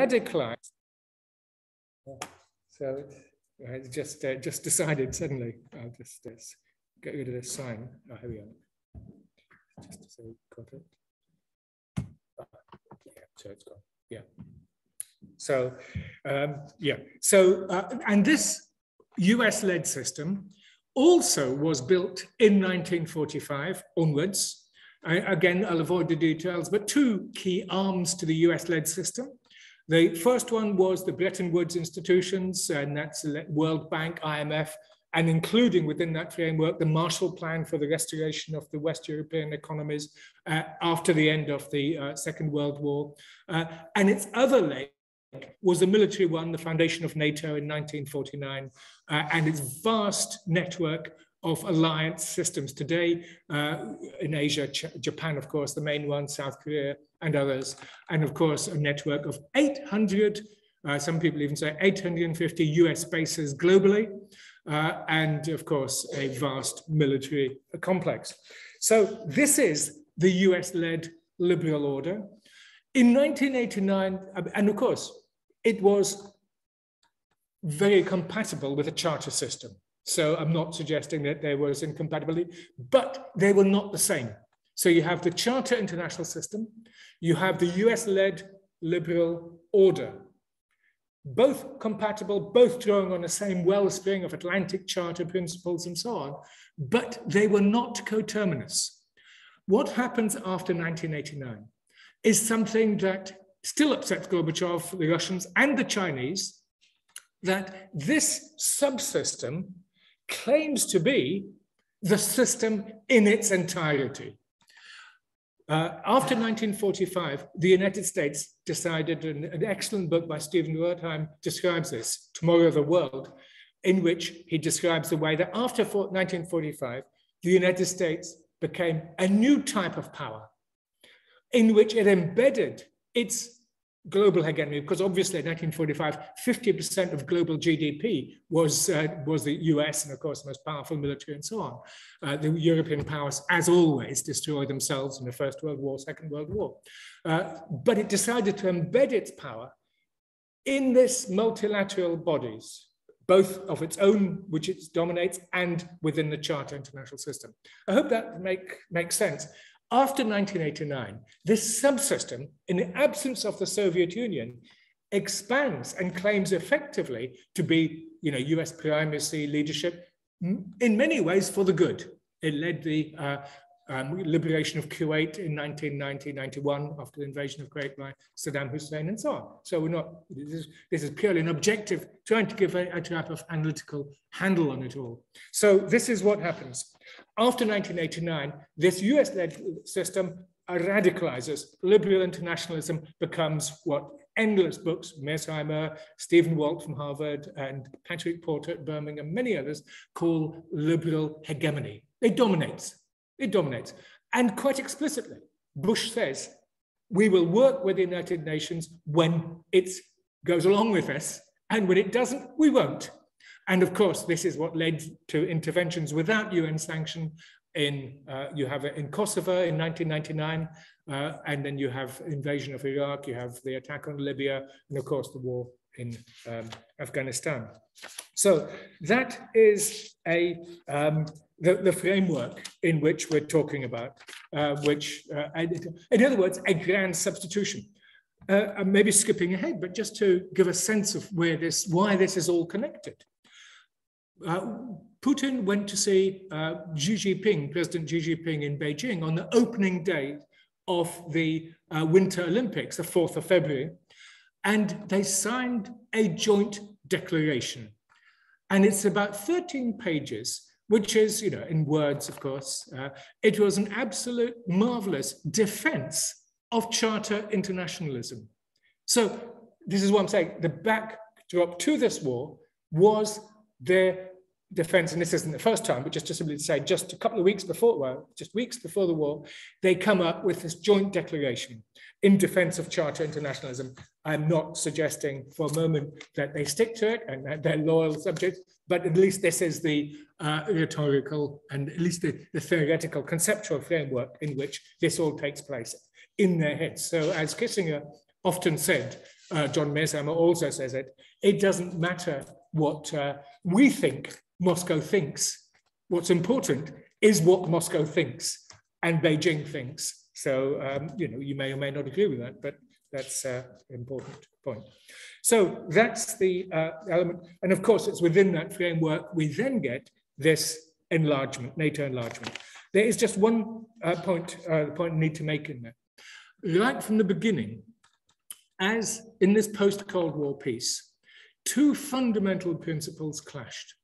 radicalized. So I just uh, just decided suddenly. I'll just uh, get rid of this sign. Oh, here we are. Just to say, got it. Ah, yeah, so it's gone. Yeah. So, um, yeah. So, uh, and this US-led system also was built in 1945 onwards. I, again, I'll avoid the details, but two key arms to the US-led system. The first one was the Bretton Woods institutions, and that's World Bank, IMF, and including within that framework the Marshall Plan for the restoration of the West European economies uh, after the end of the uh, Second World War. Uh, and its other leg was the military one, the foundation of NATO in 1949, uh, and its vast network of alliance systems today uh, in Asia, Ch Japan, of course, the main one, South Korea, and others. And of course, a network of 800, uh, some people even say 850 US bases globally, uh, and of course, a vast military complex. So this is the US led liberal order. In 1989, and of course, it was very compatible with a charter system. So I'm not suggesting that there was incompatibility, but they were not the same. So you have the Charter International System, you have the US led liberal order, both compatible, both drawing on the same wellspring of Atlantic Charter principles and so on, but they were not coterminous. What happens after 1989 is something that still upsets Gorbachev, the Russians, and the Chinese, that this subsystem claims to be the system in its entirety. Uh, after 1945, the United States decided, an, an excellent book by Stephen Wertheim describes this, Tomorrow of the World, in which he describes the way that after 1945, the United States became a new type of power in which it embedded its global hegemony, because obviously in 1945, 50% of global GDP was, uh, was the US and of course the most powerful military and so on. Uh, the European powers, as always, destroyed themselves in the First World War, Second World War. Uh, but it decided to embed its power in this multilateral bodies, both of its own, which it dominates, and within the Charter International System. I hope that make, makes sense. After 1989, this subsystem, in the absence of the Soviet Union, expands and claims effectively to be you know, US primacy leadership in many ways for the good. It led the uh, um, liberation of Kuwait in 1990-91 after the invasion of Kuwait by Saddam Hussein and so on. So we're not, this is, this is purely an objective, trying to give a, a type of analytical handle on it all. So this is what happens. After 1989, this US-led system radicalizes. Liberal internationalism becomes what endless books, Mearsheimer, Stephen Walt from Harvard, and Patrick Porter at Birmingham, many others, call liberal hegemony. It dominates. It dominates. And quite explicitly, Bush says, we will work with the United Nations when it goes along with us, and when it doesn't, we won't. And of course, this is what led to interventions without UN sanction in, uh, you have it in Kosovo in 1999, uh, and then you have invasion of Iraq, you have the attack on Libya, and of course the war in um, Afghanistan. So that is a um, the, the, framework in which we're talking about, uh, which, uh, in other words, a grand substitution. Uh, maybe skipping ahead, but just to give a sense of where this, why this is all connected. Uh, Putin went to see uh, Xi Jinping, President Xi Jinping in Beijing on the opening day of the uh, Winter Olympics, the 4th of February, and they signed a joint declaration. And it's about 13 pages, which is, you know, in words, of course, uh, it was an absolute marvelous defense of charter internationalism. So this is what I'm saying. The backdrop to this war was their defense, and this isn't the first time, but just to simply say, just a couple of weeks before, well, just weeks before the war, they come up with this joint declaration in defense of charter internationalism. I'm not suggesting for a moment that they stick to it and that they're loyal subjects, but at least this is the uh, rhetorical and at least the, the theoretical conceptual framework in which this all takes place in their heads. So as Kissinger often said, uh, John Mearsheimer also says it, it doesn't matter what uh, we think Moscow thinks. What's important is what Moscow thinks and Beijing thinks. So, um, you know, you may or may not agree with that, but that's uh, an important point. So that's the uh, element. And of course, it's within that framework we then get this enlargement, NATO enlargement. There is just one uh, point, uh, point I need to make in there. Right from the beginning, as in this post-Cold War peace, two fundamental principles clashed.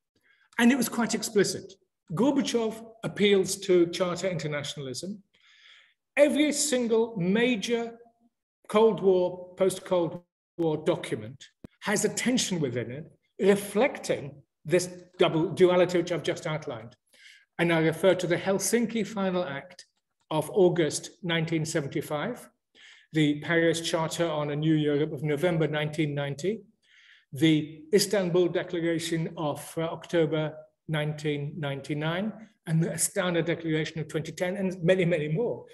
And it was quite explicit. Gorbachev appeals to Charter internationalism. Every single major Cold War, post-Cold War document has a tension within it, reflecting this double duality which I've just outlined. And I refer to the Helsinki Final Act of August 1975, the Paris Charter on a New Europe of November 1990, the Istanbul Declaration of uh, October 1999, and the Astana Declaration of 2010, and many, many more.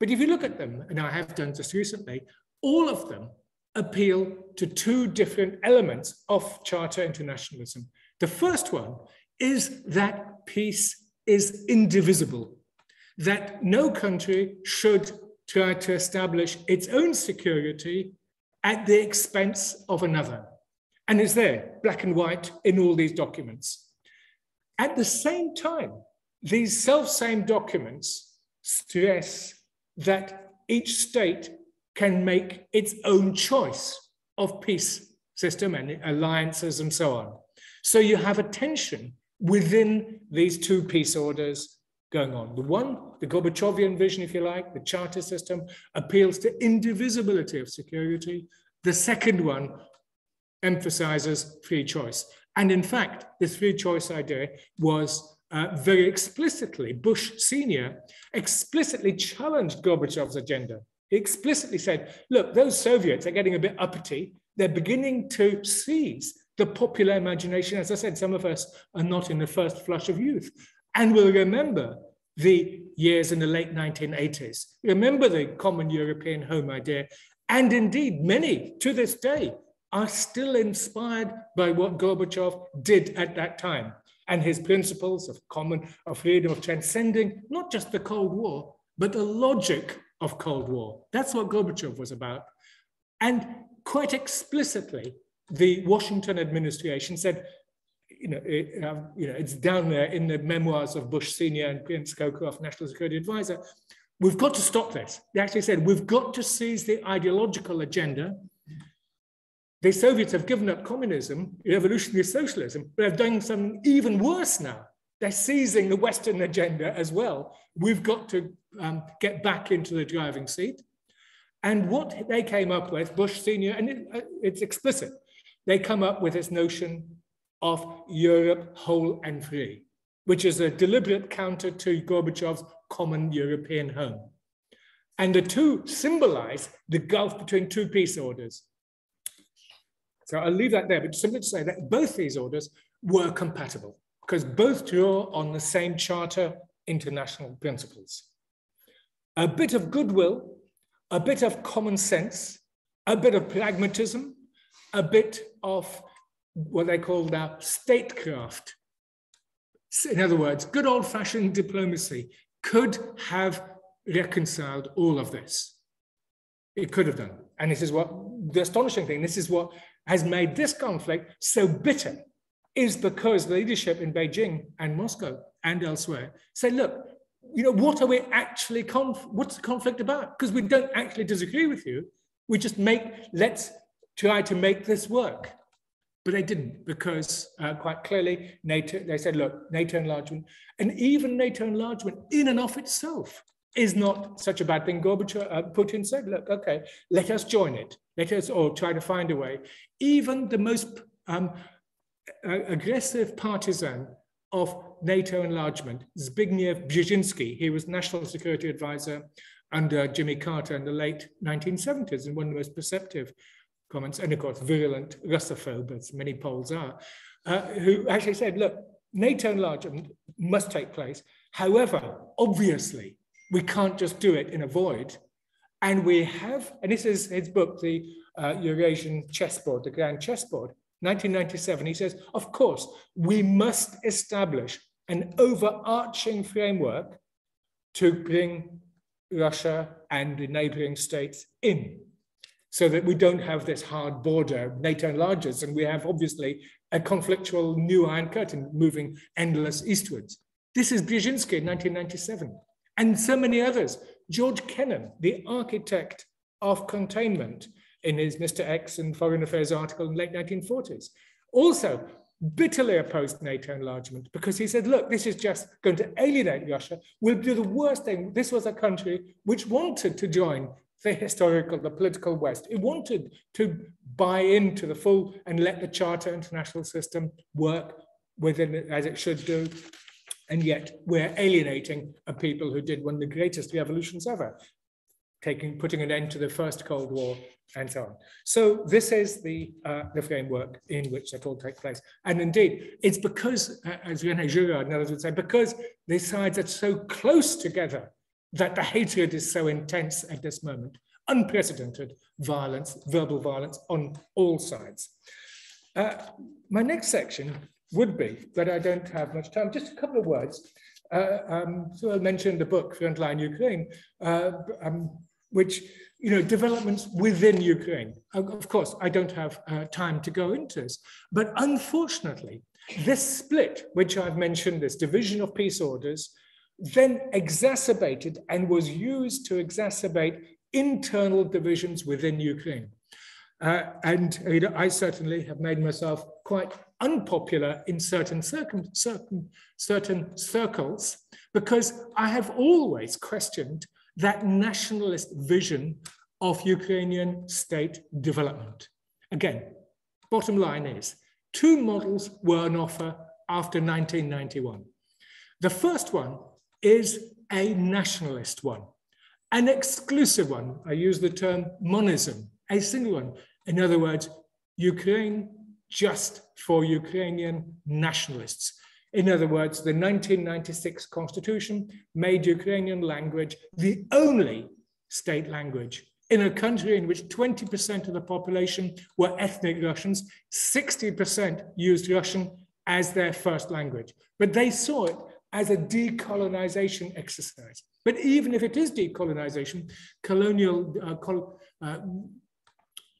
But if you look at them, and I have done just recently, all of them appeal to two different elements of Charter internationalism. The first one is that peace is indivisible, that no country should try to establish its own security at the expense of another. And is there, black and white, in all these documents. At the same time, these self-same documents stress that each state can make its own choice of peace system and alliances and so on. So you have a tension within these two peace orders going on. The one, the Gorbachevian vision, if you like, the charter system, appeals to indivisibility of security. The second one emphasizes free choice. And in fact, this free choice idea was uh, very explicitly, Bush Sr. explicitly challenged Gorbachev's agenda. He explicitly said, look, those Soviets are getting a bit uppity. They're beginning to seize the popular imagination. As I said, some of us are not in the first flush of youth and we'll remember the years in the late 1980s, remember the common European home idea. And indeed, many to this day are still inspired by what Gorbachev did at that time and his principles of common, of freedom, of transcending not just the Cold War, but the logic of Cold War. That's what Gorbachev was about. And quite explicitly, the Washington administration said, you know, it, uh, you know, it's down there in the memoirs of Bush Senior and Brent Scowcroft, National Security Advisor. We've got to stop this. They actually said we've got to seize the ideological agenda the Soviets have given up communism, revolutionary socialism, but they're doing something even worse now. They're seizing the Western agenda as well. We've got to um, get back into the driving seat. And what they came up with, Bush Senior, and it, uh, it's explicit, they come up with this notion of Europe whole and free, which is a deliberate counter to Gorbachev's common European home. And the two symbolize the gulf between two peace orders so I'll leave that there, but simply to say that both these orders were compatible because both draw on the same charter international principles. A bit of goodwill, a bit of common sense, a bit of pragmatism, a bit of what they call now statecraft. In other words, good old fashioned diplomacy could have reconciled all of this. It could have done. And this is what the astonishing thing, this is what has made this conflict so bitter is because leadership in Beijing and Moscow and elsewhere say, look, you know, what are we actually, conf- what's the conflict about? Because we don't actually disagree with you. We just make, let's try to make this work. But they didn't because uh, quite clearly NATO, they said, look, NATO enlargement, and even NATO enlargement in and of itself is not such a bad thing. Gorbachev, uh, Putin said, look, okay, let us join it. Let us all try to find a way. Even the most um, aggressive partisan of NATO enlargement, Zbigniew Brzezinski, he was national security advisor under Jimmy Carter in the late 1970s and one of the most perceptive comments, and of course, virulent Russophobe, as many Poles are, uh, who actually said, look, NATO enlargement must take place. However, obviously, we can't just do it in a void. And we have, and this is his book, the uh, Eurasian Chessboard, the Grand Chessboard, 1997. He says, of course, we must establish an overarching framework to bring Russia and the neighboring states in so that we don't have this hard border, NATO enlarges, and we have obviously a conflictual new Iron Curtain moving endless eastwards. This is Brzezinski in 1997, and so many others. George Kennan, the architect of containment, in his Mr. X and Foreign Affairs article in the late 1940s, also bitterly opposed NATO enlargement because he said, look, this is just going to alienate Russia. We'll do the worst thing. This was a country which wanted to join the historical, the political West. It wanted to buy into the full and let the Charter international system work within it as it should do. And yet we're alienating a people who did one of the greatest revolutions ever, taking, putting an end to the first Cold War and so on. So this is the, uh, the framework in which that all takes place. And indeed, it's because, uh, as René Girard and others would say, because the sides are so close together that the hatred is so intense at this moment, unprecedented violence, verbal violence on all sides. Uh, my next section would be, but I don't have much time, just a couple of words. Uh, um, so I mentioned the book, Frontline Ukraine, uh, um, which, you know, developments within Ukraine. Of course, I don't have uh, time to go into this, but unfortunately, this split, which I've mentioned, this division of peace orders, then exacerbated and was used to exacerbate internal divisions within Ukraine. Uh, and you know, I certainly have made myself quite unpopular in certain, certain, certain circles because I have always questioned that nationalist vision of Ukrainian state development. Again, bottom line is two models were on offer after 1991. The first one is a nationalist one, an exclusive one. I use the term monism, a single one. In other words, Ukraine just for Ukrainian nationalists. In other words, the 1996 constitution made Ukrainian language the only state language in a country in which 20% of the population were ethnic Russians, 60% used Russian as their first language. But they saw it as a decolonization exercise. But even if it is decolonization, colonial, uh, col uh,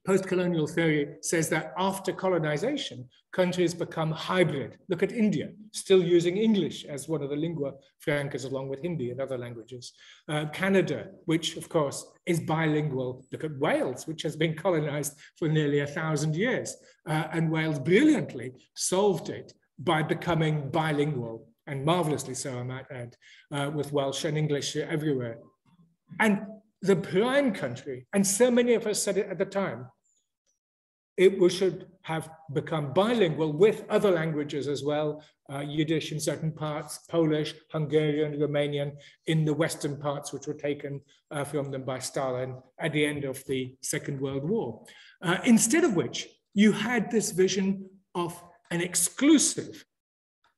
post-colonial theory says that after colonization, countries become hybrid. Look at India, still using English as one of the lingua francas along with Hindi and other languages. Uh, Canada, which of course is bilingual. Look at Wales, which has been colonized for nearly a thousand years. Uh, and Wales brilliantly solved it by becoming bilingual and marvelously so, I might add, uh, with Welsh and English everywhere. And the blind country, and so many of us said it at the time, it should have become bilingual with other languages as well, uh, Yiddish in certain parts, Polish, Hungarian, Romanian in the Western parts, which were taken uh, from them by Stalin at the end of the Second World War. Uh, instead of which, you had this vision of an exclusive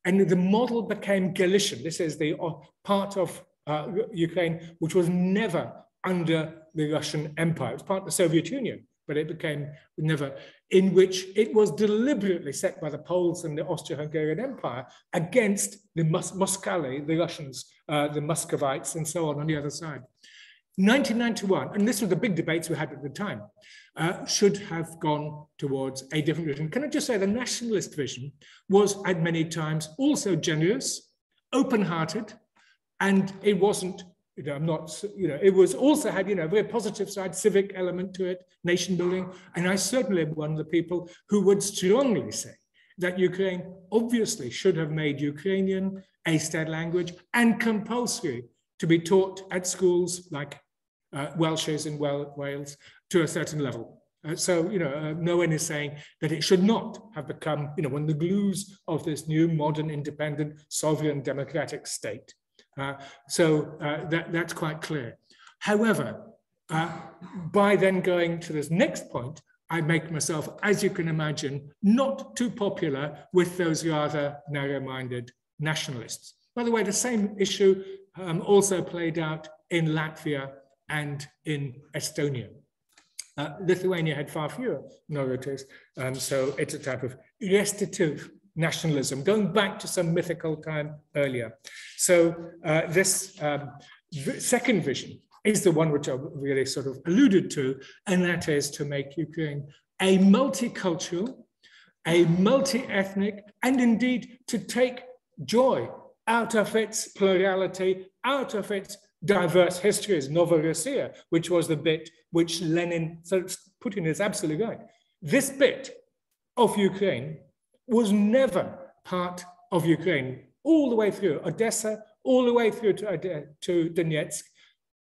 and the model became Galician. This is the uh, part of uh, Ukraine which was never under the Russian Empire. It was part of the Soviet Union, but it became never, in which it was deliberately set by the Poles and the Austro-Hungarian Empire against the Mus the Russians, uh, the Muscovites, and so on on the other side. 1991, and this was the big debates we had at the time, uh, should have gone towards a different vision. Can I just say the nationalist vision was at many times also generous, open-hearted, and it wasn't, you know, I'm not, you know, it was also had, you know, a very positive side, civic element to it, nation building. And I certainly am one of the people who would strongly say that Ukraine obviously should have made Ukrainian a state language and compulsory to be taught at schools like uh, Welsh is in Wales to a certain level. Uh, so, you know, uh, no one is saying that it should not have become, you know, one of the glues of this new modern, independent, sovereign, democratic state. Uh, so uh, that, that's quite clear. However, uh, by then going to this next point, I make myself, as you can imagine, not too popular with those rather narrow-minded nationalists. By the way, the same issue um, also played out in Latvia and in Estonia. Uh, Lithuania had far fewer minorities, um, so it's a type of restitutive nationalism, going back to some mythical time earlier. So uh, this um, second vision is the one which I really sort of alluded to, and that is to make Ukraine a multicultural, a multi-ethnic, and indeed to take joy out of its plurality, out of its diverse histories, Novorossiya, which was the bit which Lenin, so Putin is absolutely right. This bit of Ukraine was never part of Ukraine all the way through Odessa, all the way through to, uh, uh, to Donetsk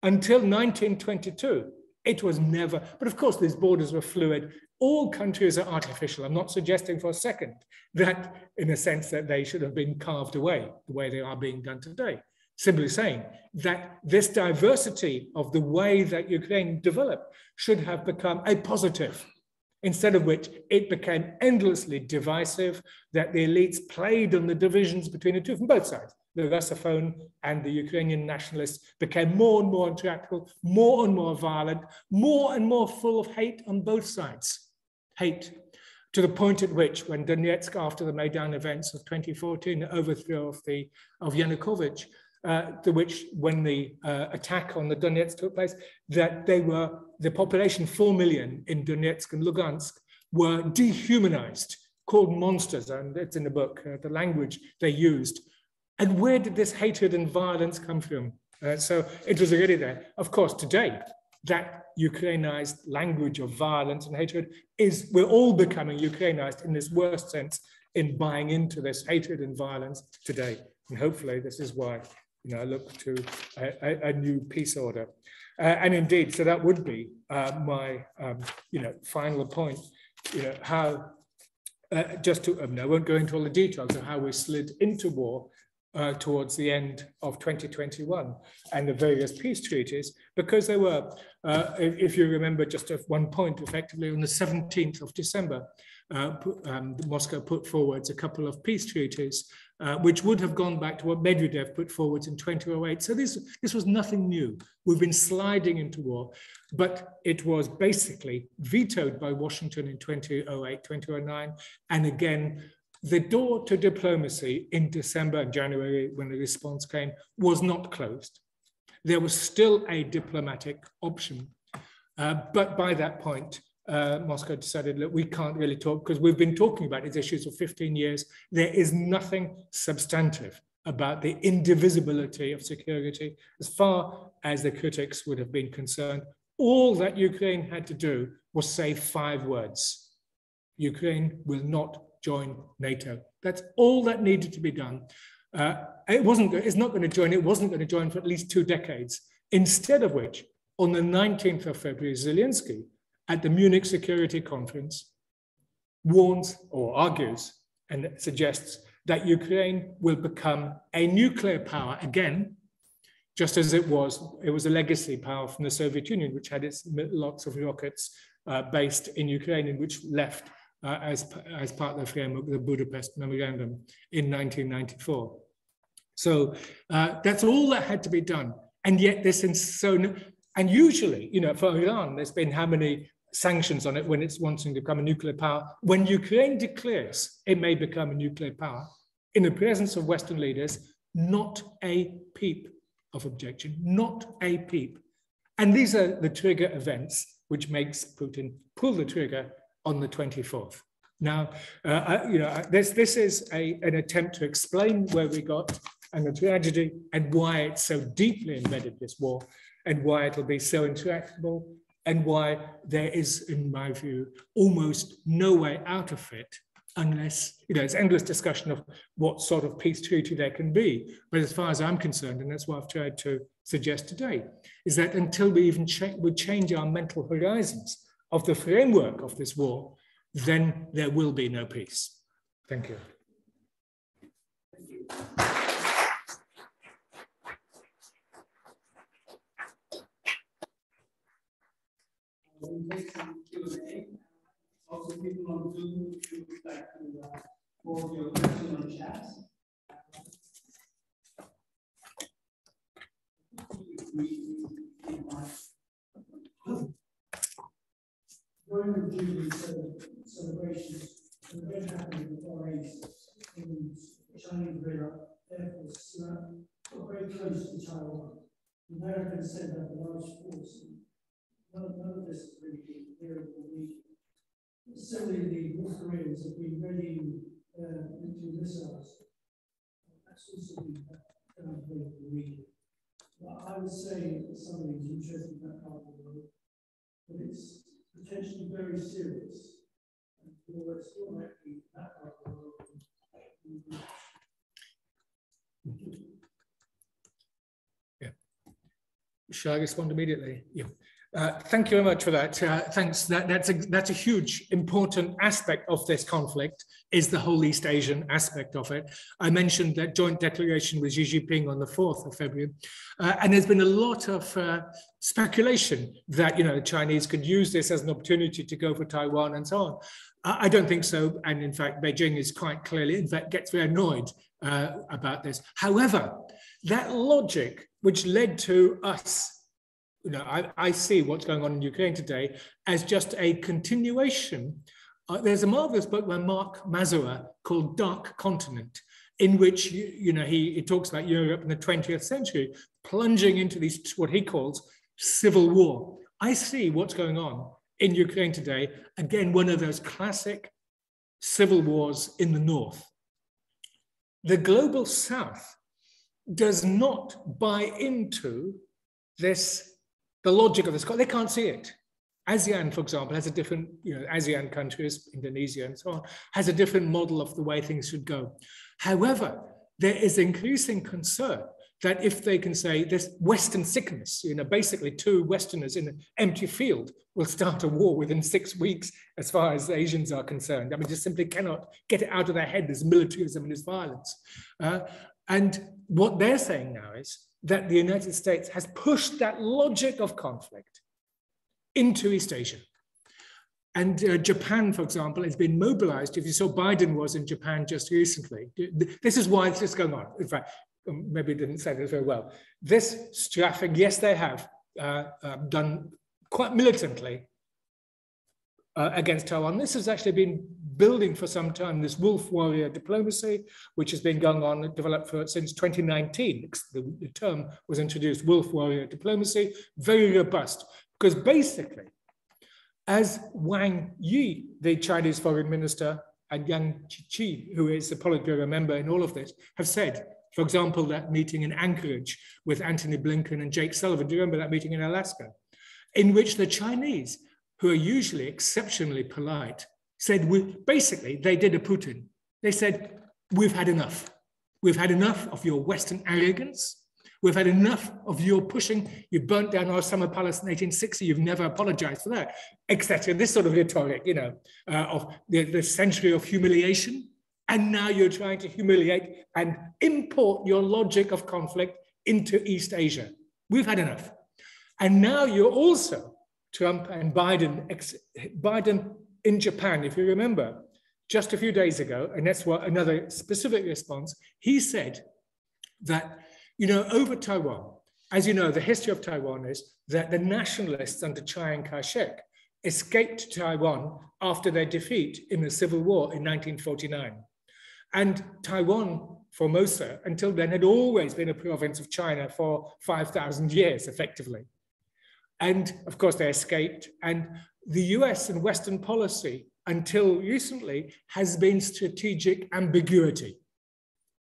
until 1922. It was never, but of course, these borders were fluid. All countries are artificial. I'm not suggesting for a second that, in a sense, that they should have been carved away the way they are being done today. Simply saying that this diversity of the way that Ukraine developed should have become a positive instead of which it became endlessly divisive, that the elites played on the divisions between the two from both sides. The Russophone and the Ukrainian nationalists became more and more intractable, more and more violent, more and more full of hate on both sides. Hate to the point at which, when Donetsk, after the Maidan events of 2014, the overthrow of, the, of Yanukovych, uh, to which, when the uh, attack on the Donetsk took place, that they were, the population, 4 million in Donetsk and Lugansk, were dehumanized, called monsters, and it's in the book, uh, the language they used. And where did this hatred and violence come from? Uh, so it was already there. Of course, today, that Ukrainized language of violence and hatred is, we're all becoming Ukrainized in this worst sense in buying into this hatred and violence today. And hopefully this is why you know, I look to a, a new peace order. Uh, and indeed, so that would be uh, my, um, you know, final point, you know, how, uh, just to, um, I won't go into all the details of how we slid into war uh, towards the end of 2021 and the various peace treaties, because there were, uh, if you remember just at one point, effectively on the 17th of December, uh, um, Moscow put forwards a couple of peace treaties, uh, which would have gone back to what Medvedev put forwards in 2008. So this, this was nothing new. We've been sliding into war, but it was basically vetoed by Washington in 2008, 2009, and again, the door to diplomacy in December and January, when the response came, was not closed. There was still a diplomatic option. Uh, but by that point, uh, Moscow decided, look, we can't really talk because we've been talking about these issues for 15 years. There is nothing substantive about the indivisibility of security as far as the critics would have been concerned. All that Ukraine had to do was say five words. Ukraine will not join NATO. That's all that needed to be done. Uh, it wasn't, it's not going to join, it wasn't going to join for at least two decades. Instead of which, on the 19th of February, Zelensky at the Munich Security Conference warns or argues and suggests that Ukraine will become a nuclear power again, just as it was, it was a legacy power from the Soviet Union, which had its lots of rockets uh, based in Ukraine and which left uh, as, as part of the framework of the Budapest Memorandum in 1994. So uh, that's all that had to be done. And yet this is so, and usually, you know, for Iran, there's been how many sanctions on it when it's wanting to become a nuclear power. When Ukraine declares it may become a nuclear power, in the presence of Western leaders, not a peep of objection, not a peep. And these are the trigger events which makes Putin pull the trigger on the 24th. Now, uh, you know, this, this is a, an attempt to explain where we got and the tragedy and why it's so deeply embedded, this war, and why it'll be so intractable and why there is, in my view, almost no way out of it unless, you know, it's endless discussion of what sort of peace treaty there can be. But as far as I'm concerned, and that's what I've tried to suggest today, is that until we even cha we change our mental horizons of the framework of this war, then there will be no peace. Thank you. Thank you. We'll take some Q and A. Also, people on Zoom, if you would like to uh, post your question on chat. During the Jubilee celebrations, the event happened in the Far East, in Chinese River, therefore, very close to Taiwan. The Americans sent out large forces None, none of this has really been clear in the region. Similarly, the North Koreans have been ready uh, into missiles. That's also been kind of the region. But I would say that somebody who's interested in that part of the world, but it's potentially very serious. And although it's still might be that part of the world. Yeah. Shall I respond immediately? Yeah. Uh, thank you very much for that. Uh, thanks. That, that's a that's a huge, important aspect of this conflict is the whole East Asian aspect of it. I mentioned that joint declaration with Xi Jinping on the 4th of February, uh, and there's been a lot of uh, speculation that you know the Chinese could use this as an opportunity to go for Taiwan and so on. I don't think so, and in fact, Beijing is quite clearly, in fact, gets very annoyed uh, about this. However, that logic which led to us you know, I, I see what's going on in Ukraine today as just a continuation. Uh, there's a marvelous book by Mark Mazower called Dark Continent, in which you, you know he, he talks about Europe in the 20th century plunging into these what he calls civil war. I see what's going on in Ukraine today. Again, one of those classic civil wars in the north. The global south does not buy into this the logic of this. They can't see it. ASEAN, for example, has a different, you know, ASEAN countries, Indonesia and so on, has a different model of the way things should go. However, there is increasing concern that if they can say this Western sickness, you know, basically two Westerners in an empty field will start a war within six weeks as far as Asians are concerned. I mean, just simply cannot get it out of their head, this militarism and this violence. Uh, and what they're saying now is that the United States has pushed that logic of conflict into East Asia. And uh, Japan, for example, has been mobilized. If you saw Biden was in Japan just recently, this is why this is going on. In fact, um, maybe didn't say this very well. This traffic, yes, they have uh, uh, done quite militantly uh, against Taiwan. This has actually been building for some time, this wolf warrior diplomacy, which has been going on, developed for since 2019. The, the term was introduced, wolf warrior diplomacy, very robust, because basically, as Wang Yi, the Chinese foreign minister, and Yang Jiechi, who is a Politburo member in all of this, have said, for example, that meeting in Anchorage with Antony Blinken and Jake Sullivan, do you remember that meeting in Alaska? In which the Chinese who are usually exceptionally polite, said, we, basically, they did a Putin. They said, we've had enough. We've had enough of your Western arrogance. We've had enough of your pushing. You burnt down our summer palace in 1860. You've never apologized for that, etc. This sort of rhetoric, you know, uh, of the, the century of humiliation. And now you're trying to humiliate and import your logic of conflict into East Asia. We've had enough. And now you're also Trump and Biden, Biden in Japan, if you remember, just a few days ago, and that's what another specific response, he said that, you know, over Taiwan, as you know, the history of Taiwan is that the nationalists under Chiang Kai-shek escaped Taiwan after their defeat in the Civil War in 1949. And Taiwan, Formosa, until then had always been a province of China for 5,000 years, effectively. And of course, they escaped. And the US and Western policy, until recently, has been strategic ambiguity.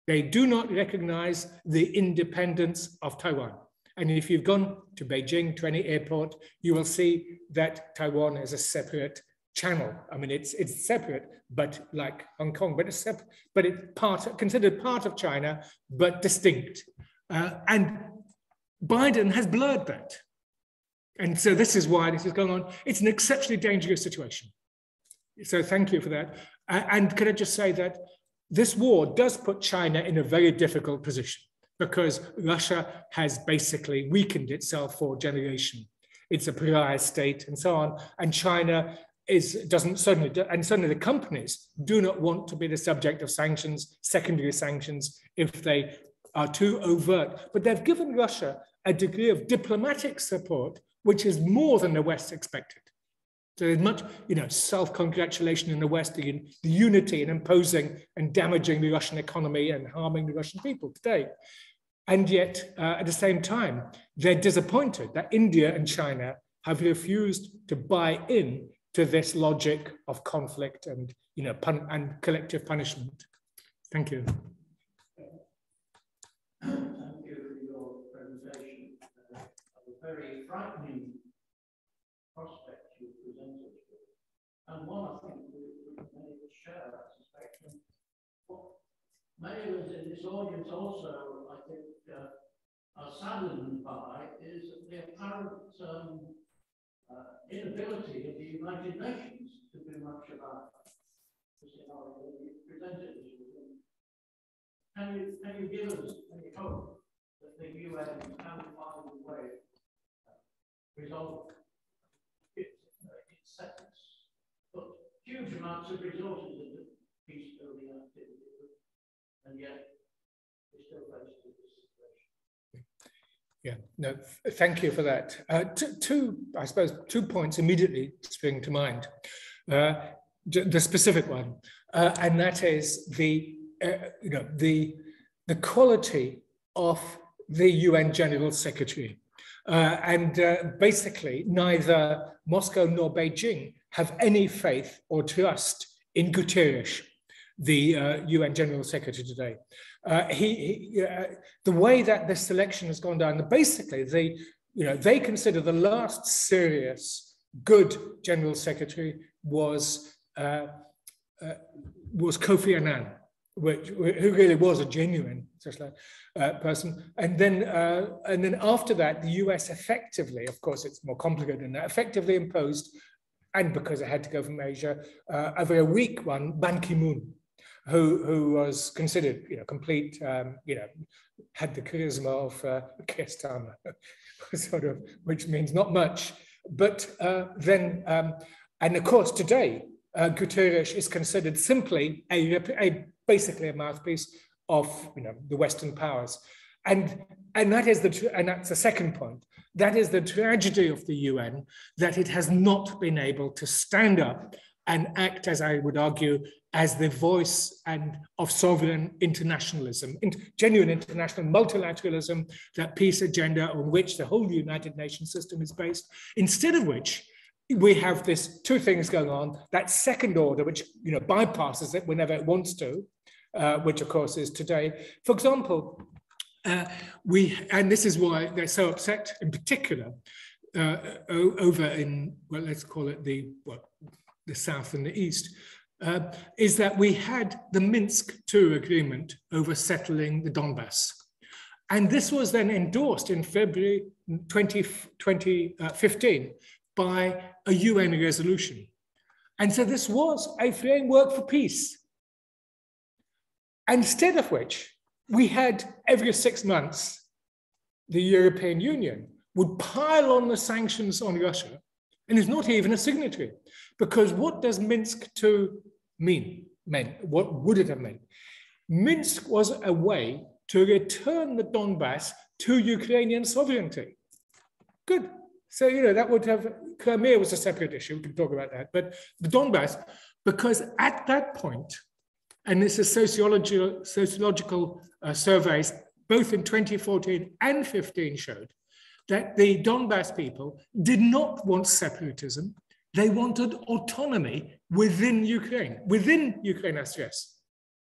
They do not recognize the independence of Taiwan. And if you've gone to Beijing, to any airport, you will see that Taiwan is a separate channel. I mean, it's it's separate, but like Hong Kong, but it's but it's part considered part of China, but distinct. Uh, and Biden has blurred that. And so this is why this is going on. It's an exceptionally dangerous situation. So thank you for that. And can I just say that this war does put China in a very difficult position because Russia has basically weakened itself for a generation. It's a pariah state and so on. And China is doesn't certainly and certainly the companies do not want to be the subject of sanctions, secondary sanctions, if they are too overt. But they've given Russia a degree of diplomatic support which is more than the West expected. So there's much, you know, self-congratulation in the West, the, the unity in imposing and damaging the Russian economy and harming the Russian people today. And yet, uh, at the same time, they're disappointed that India and China have refused to buy in to this logic of conflict and, you know, and collective punishment. Thank you. Thank you for your presentation. Uh, a very frightening prospect you presented, and one I think we, we may share, I suspect. And what many of us in this audience also, I think, uh, are saddened by is the apparent um, uh, inability of the United Nations to do much about the scenario that you presented us with. Can you, can you give us any hope that the UN can find a way resolve it, uh, its sentence? But huge amounts of resources into peace building activity, and yet we're still faced this situation. Yeah, no, thank you for that. Uh, two, I suppose, two points immediately spring to mind. Uh, the specific one, uh, and that is the uh, you know, the, the quality of the UN General Secretary. Uh, and uh, basically, neither Moscow nor Beijing have any faith or trust in Guterres, the UN uh, General Secretary today. Uh, he, he uh, the way that this selection has gone down, basically, they, you know, they consider the last serious, good General Secretary was was Kofi Annan which, who really was a genuine uh, person. And then, uh, and then after that, the US effectively, of course, it's more complicated than that, effectively imposed, and because it had to go from Asia, uh, a very weak one, Ban Ki-moon, who, who was considered, you know, complete, um, you know, had the charisma of uh, Kestama, sort of, which means not much. But uh, then, um, and of course, today, uh, Guterres is considered simply a, a basically a mouthpiece of you know, the Western powers. And, and, that is the, and that's the second point. That is the tragedy of the UN, that it has not been able to stand up and act, as I would argue, as the voice and of sovereign internationalism, in, genuine international multilateralism, that peace agenda on which the whole United Nations system is based, instead of which we have this two things going on, that second order, which you know bypasses it whenever it wants to, uh, which of course is today. For example, uh, we, and this is why they're so upset in particular, uh, over in, well, let's call it the, the South and the East, uh, is that we had the Minsk II agreement over settling the Donbass. And this was then endorsed in February 20, 2015 by a UN resolution. And so this was a framework for peace. Instead of which, we had every six months, the European Union would pile on the sanctions on Russia and is not even a signatory. Because what does Minsk II mean? Meant? What would it have meant? Minsk was a way to return the Donbass to Ukrainian sovereignty. Good. So, you know, that would have, Crimea was a separate issue, we can talk about that, but the Donbass, because at that point, and this is sociological, sociological uh, surveys, both in 2014 and 15 showed that the Donbass people did not want separatism. They wanted autonomy within Ukraine, within Ukraine SGS.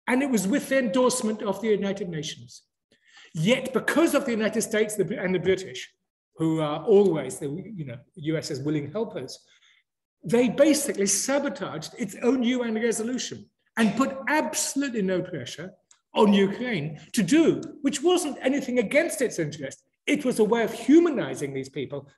And it was with the endorsement of the United Nations. Yet, because of the United States and the British, who are always the you know, US's willing helpers, they basically sabotaged its own UN resolution and put absolutely no pressure on Ukraine to do, which wasn't anything against its interest. It was a way of humanizing these people,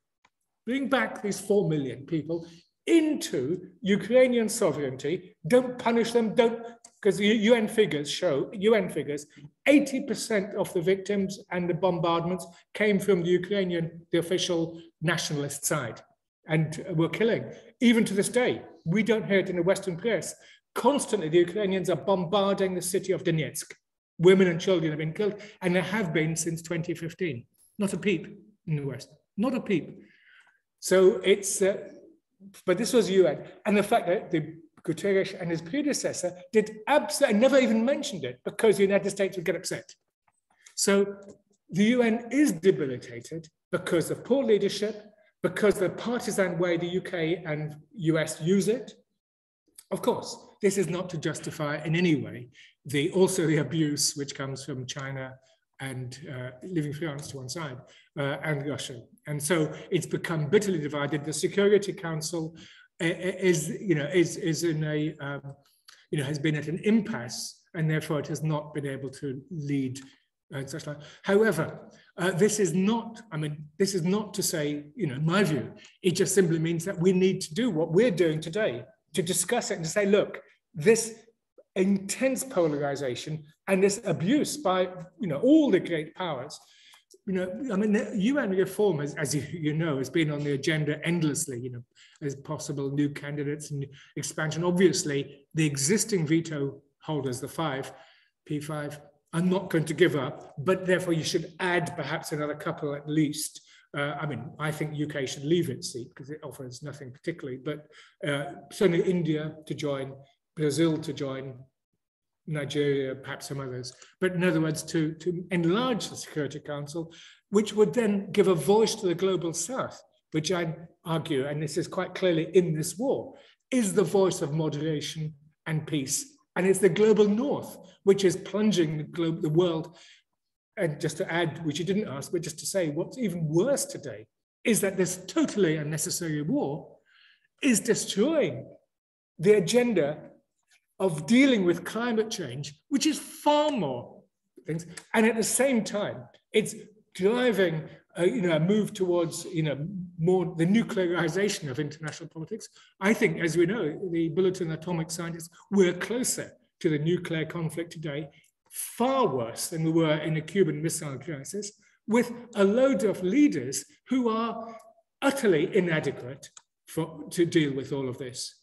bring back these 4 million people into Ukrainian sovereignty. Don't punish them, don't, because UN figures show, UN figures, 80% of the victims and the bombardments came from the Ukrainian, the official nationalist side, and were killing. Even to this day, we don't hear it in the Western press, Constantly, the Ukrainians are bombarding the city of Donetsk. Women and children have been killed, and there have been since 2015. Not a peep in the West, not a peep. So it's uh, but this was UN. And the fact that the Guterres and his predecessor did absolutely never even mentioned it because the United States would get upset. So the UN is debilitated because of poor leadership, because the partisan way the UK and US use it. Of course, this is not to justify in any way the also the abuse which comes from China and uh, leaving France to one side uh, and Russia. And so it's become bitterly divided. The Security Council uh, is, you know, is, is in a, um, you know, has been at an impasse and therefore it has not been able to lead and such like. However, uh, this is not, I mean, this is not to say, you know, my view, it just simply means that we need to do what we're doing today to discuss it and to say, look, this intense polarization and this abuse by, you know, all the great powers you know, I mean, the UN reform, as, as you, you know, has been on the agenda endlessly, you know, as possible new candidates and expansion. Obviously, the existing veto holders, the five, P5, are not going to give up, but therefore you should add perhaps another couple at least. Uh, I mean, I think UK should leave its seat because it offers nothing particularly, but uh, certainly India to join, Brazil to join, Nigeria, perhaps some others, but in other words, to, to enlarge the Security Council, which would then give a voice to the global south, which I argue, and this is quite clearly in this war, is the voice of moderation and peace. And it's the global north, which is plunging the, globe, the world. And just to add, which you didn't ask, but just to say, what's even worse today is that this totally unnecessary war is destroying the agenda of dealing with climate change, which is far more things. And at the same time, it's driving a, you know, a move towards you know, more the nuclearization of international politics. I think, as we know, the Bulletin Atomic Scientists, we're closer to the nuclear conflict today, far worse than we were in the Cuban Missile Crisis, with a load of leaders who are utterly inadequate for, to deal with all of this.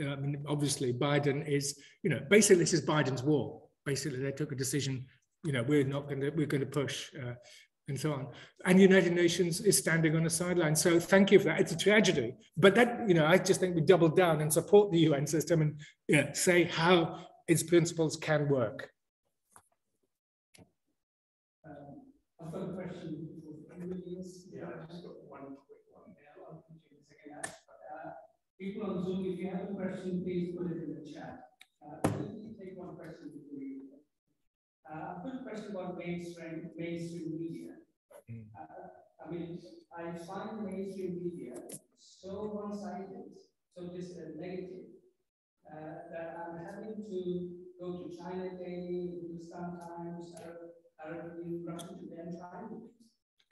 I mean, obviously Biden is, you know, basically this is Biden's war. Basically, they took a decision, you know, we're not going to, we're going to push uh, and so on. And United Nations is standing on the sideline. So thank you for that. It's a tragedy. But that, you know, I just think we double down and support the UN system and you know, say how its principles can work. I've got a question for everybody else. Yeah, I just got one quick one. Yeah, I'll put you in a second. Uh, people on Zoom, if you have a question, please put it in the chat. Uh, let me take one question before you. Uh, I've got a question about mainstream, mainstream media. Mm. Uh, I mean, I find mainstream media so one-sided, so just uh, negative, uh, that I'm having to go to China Daily, Hindustan Times, Arab,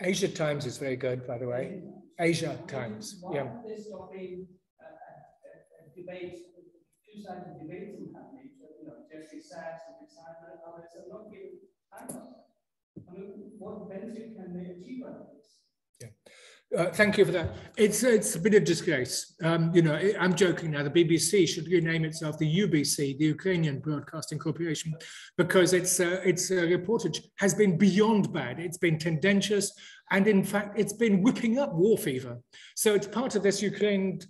Asia Times is very good, by the way. Asia Times, yeah. stopping uh, debates, two-sided debates in happening. You know, Jeffrey Sachs and Simon and others are not giving time I mean, what benefit can they achieve out of this? Uh, thank you for that. It's it's a bit of disgrace. Um, you know, I'm joking now. The BBC should rename itself the UBC, the Ukrainian Broadcasting Corporation, because its uh, its uh, reportage has been beyond bad. It's been tendentious, and in fact, it's been whipping up war fever. So it's part of this Ukraine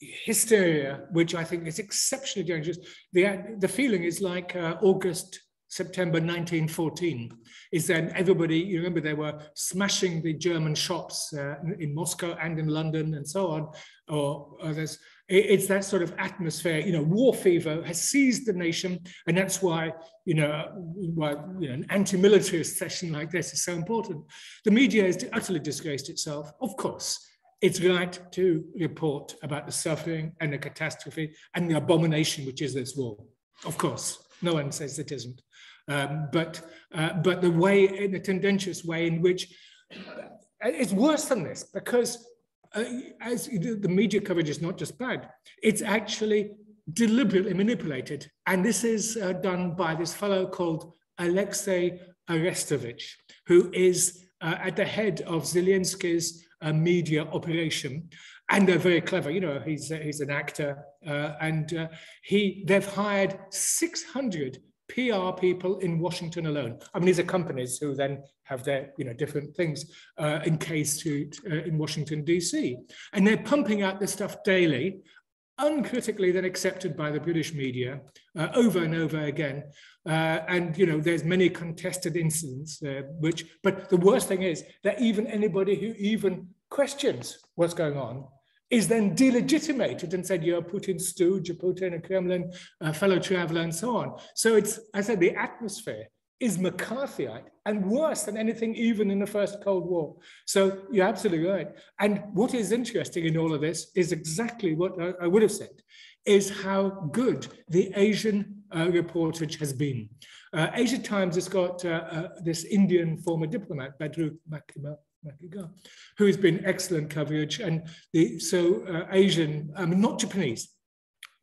hysteria, which I think is exceptionally dangerous. The, the feeling is like uh, August, September 1914, is that everybody, you remember they were smashing the German shops uh, in Moscow and in London and so on, or others. It's that sort of atmosphere, you know, war fever has seized the nation, and that's why, you know, why you know, an anti-militarist session like this is so important. The media has utterly disgraced itself, of course, it's right to report about the suffering and the catastrophe and the abomination which is this war. Of course, no one says it isn't. Um, but, uh, but the way, in a tendentious way in which uh, it's worse than this because uh, as the media coverage is not just bad, it's actually deliberately manipulated. And this is uh, done by this fellow called Alexei Arestovich, who is uh, at the head of Zelensky's uh, media operation. And they're very clever. You know, he's, uh, he's an actor. And he, they've hired 600 PR people in Washington alone. I mean, these are companies who then have their, you know, different things uh, encased to, uh, in Washington, DC. And they're pumping out this stuff daily, uncritically then accepted by the British media uh, over and over again. Uh, and, you know, there's many contested incidents, uh, which, but the worst thing is that even anybody who even questions what's going on is then delegitimated and said, you're Putin stooge, you're Putin a Kremlin a fellow traveler, and so on. So it's, I said, the atmosphere is McCarthyite and worse than anything even in the first Cold War. So you're absolutely right. And what is interesting in all of this is exactly what I, I would have said, is how good the Asian uh, reportage has been. Uh, Asia Times has got uh, uh this Indian former diplomat, Badru Makima, who's been excellent coverage. And the, so uh, Asian, um, not Japanese,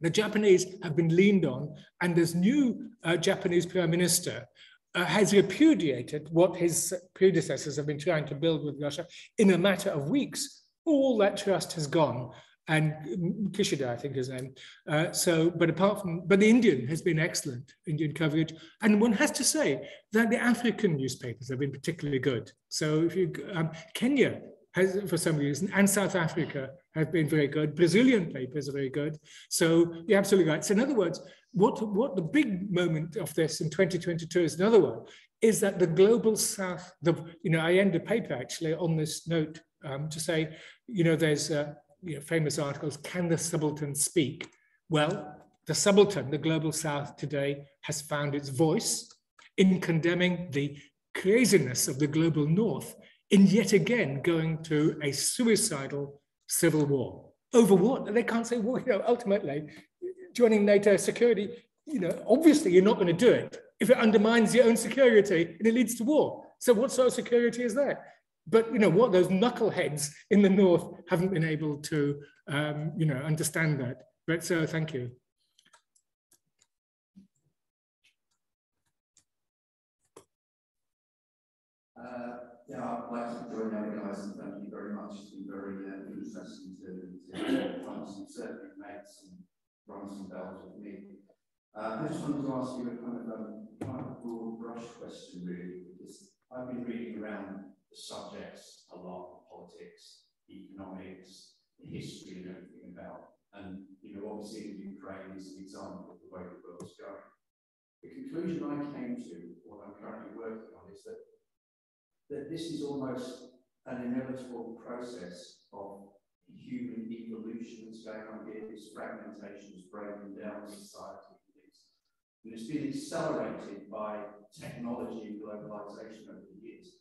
the Japanese have been leaned on, and this new uh, Japanese prime minister uh, has repudiated what his predecessors have been trying to build with Russia in a matter of weeks. All that trust has gone and Kishida, I think his name. Uh, so, but apart from, but the Indian has been excellent, Indian coverage. And one has to say that the African newspapers have been particularly good. So if you, um, Kenya has, for some reason, and South Africa have been very good. Brazilian papers are very good. So you're absolutely right. So in other words, what, what the big moment of this in 2022 is another one, is that the global South, the, you know, I end the paper actually on this note um, to say, you know, there's, uh, you know, famous articles, Can the Subaltern Speak? Well, the subaltern, the global south today, has found its voice in condemning the craziness of the global north in yet again going to a suicidal civil war. Over what? They can't say, well, you know, ultimately, joining NATO security, you know, obviously you're not going to do it if it undermines your own security and it leads to war. So what sort of security is that? But you know what those knuckleheads in the north haven't been able to um, you know understand that. But so thank you. Uh, yeah, I'd like to join the guys and thank you very much. It's been very uh, interesting to, to some certainly made some run some bells with me. Uh, I just wanted to ask you a kind of um, kind of broad brush question really, because I've been reading around the subjects a lot, politics, economics, history and everything about. And, you know, obviously Ukraine is an example of the way the world's going. The conclusion I came to, what I'm currently working on, is that, that this is almost an inevitable process of human evolution that's going on here, this fragmentation is breaking down society. And it's been accelerated by technology and globalization over the years.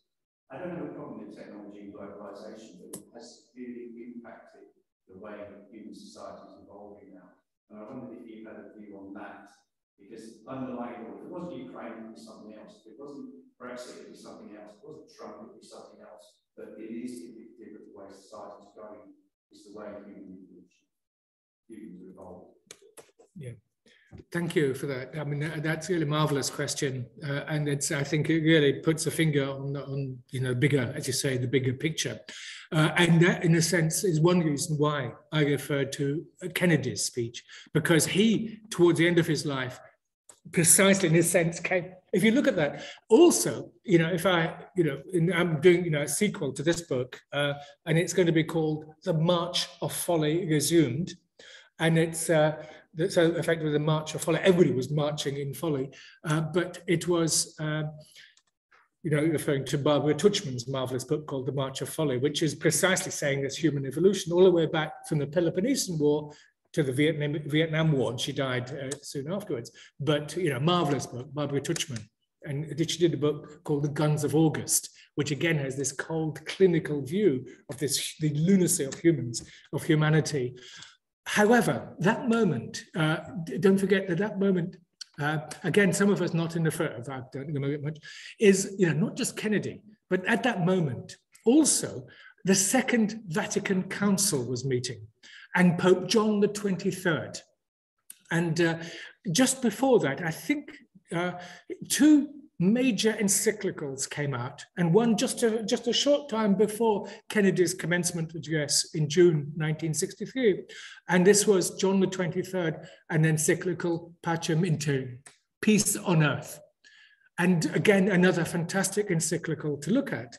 I don't have a problem with technology and globalization, but it has really impacted the way that human society is evolving now. And I wondered if you had a view on that, because underlying all, if it wasn't Ukraine, it was something else. If it wasn't Brexit, it was something else. If it wasn't Trump, it was something else. But it is indicative of the way society is going, is the way human evolution, humans evolve. Yeah. Thank you for that. I mean, that's really marvelous question, uh, and it's I think it really puts a finger on on you know bigger, as you say, the bigger picture, uh, and that in a sense is one reason why I referred to Kennedy's speech because he, towards the end of his life, precisely in a sense came. If you look at that, also, you know, if I, you know, in, I'm doing, you know, a sequel to this book, uh, and it's going to be called "The March of Folly Resumed," and it's uh, so effectively the march of folly. Everybody was marching in folly, uh, but it was, uh, you know, referring to Barbara Tuchman's marvelous book called The March of Folly, which is precisely saying this human evolution all the way back from the Peloponnesian War to the Vietnam, Vietnam War, and she died uh, soon afterwards. But, you know, marvelous book, Barbara Tuchman. And she did a book called The Guns of August, which again has this cold clinical view of this the lunacy of humans, of humanity. However, that moment, uh, don't forget that that moment, uh, again, some of us not in the photo, I don't know it much, is you know not just Kennedy, but at that moment, also the Second Vatican Council was meeting, and Pope John the 23rd. And uh, just before that, I think uh, two major encyclicals came out, and one just a, just a short time before Kennedy's commencement address in June 1963. And this was John the 23rd, an encyclical Pacem in Peace on Earth. And again, another fantastic encyclical to look at.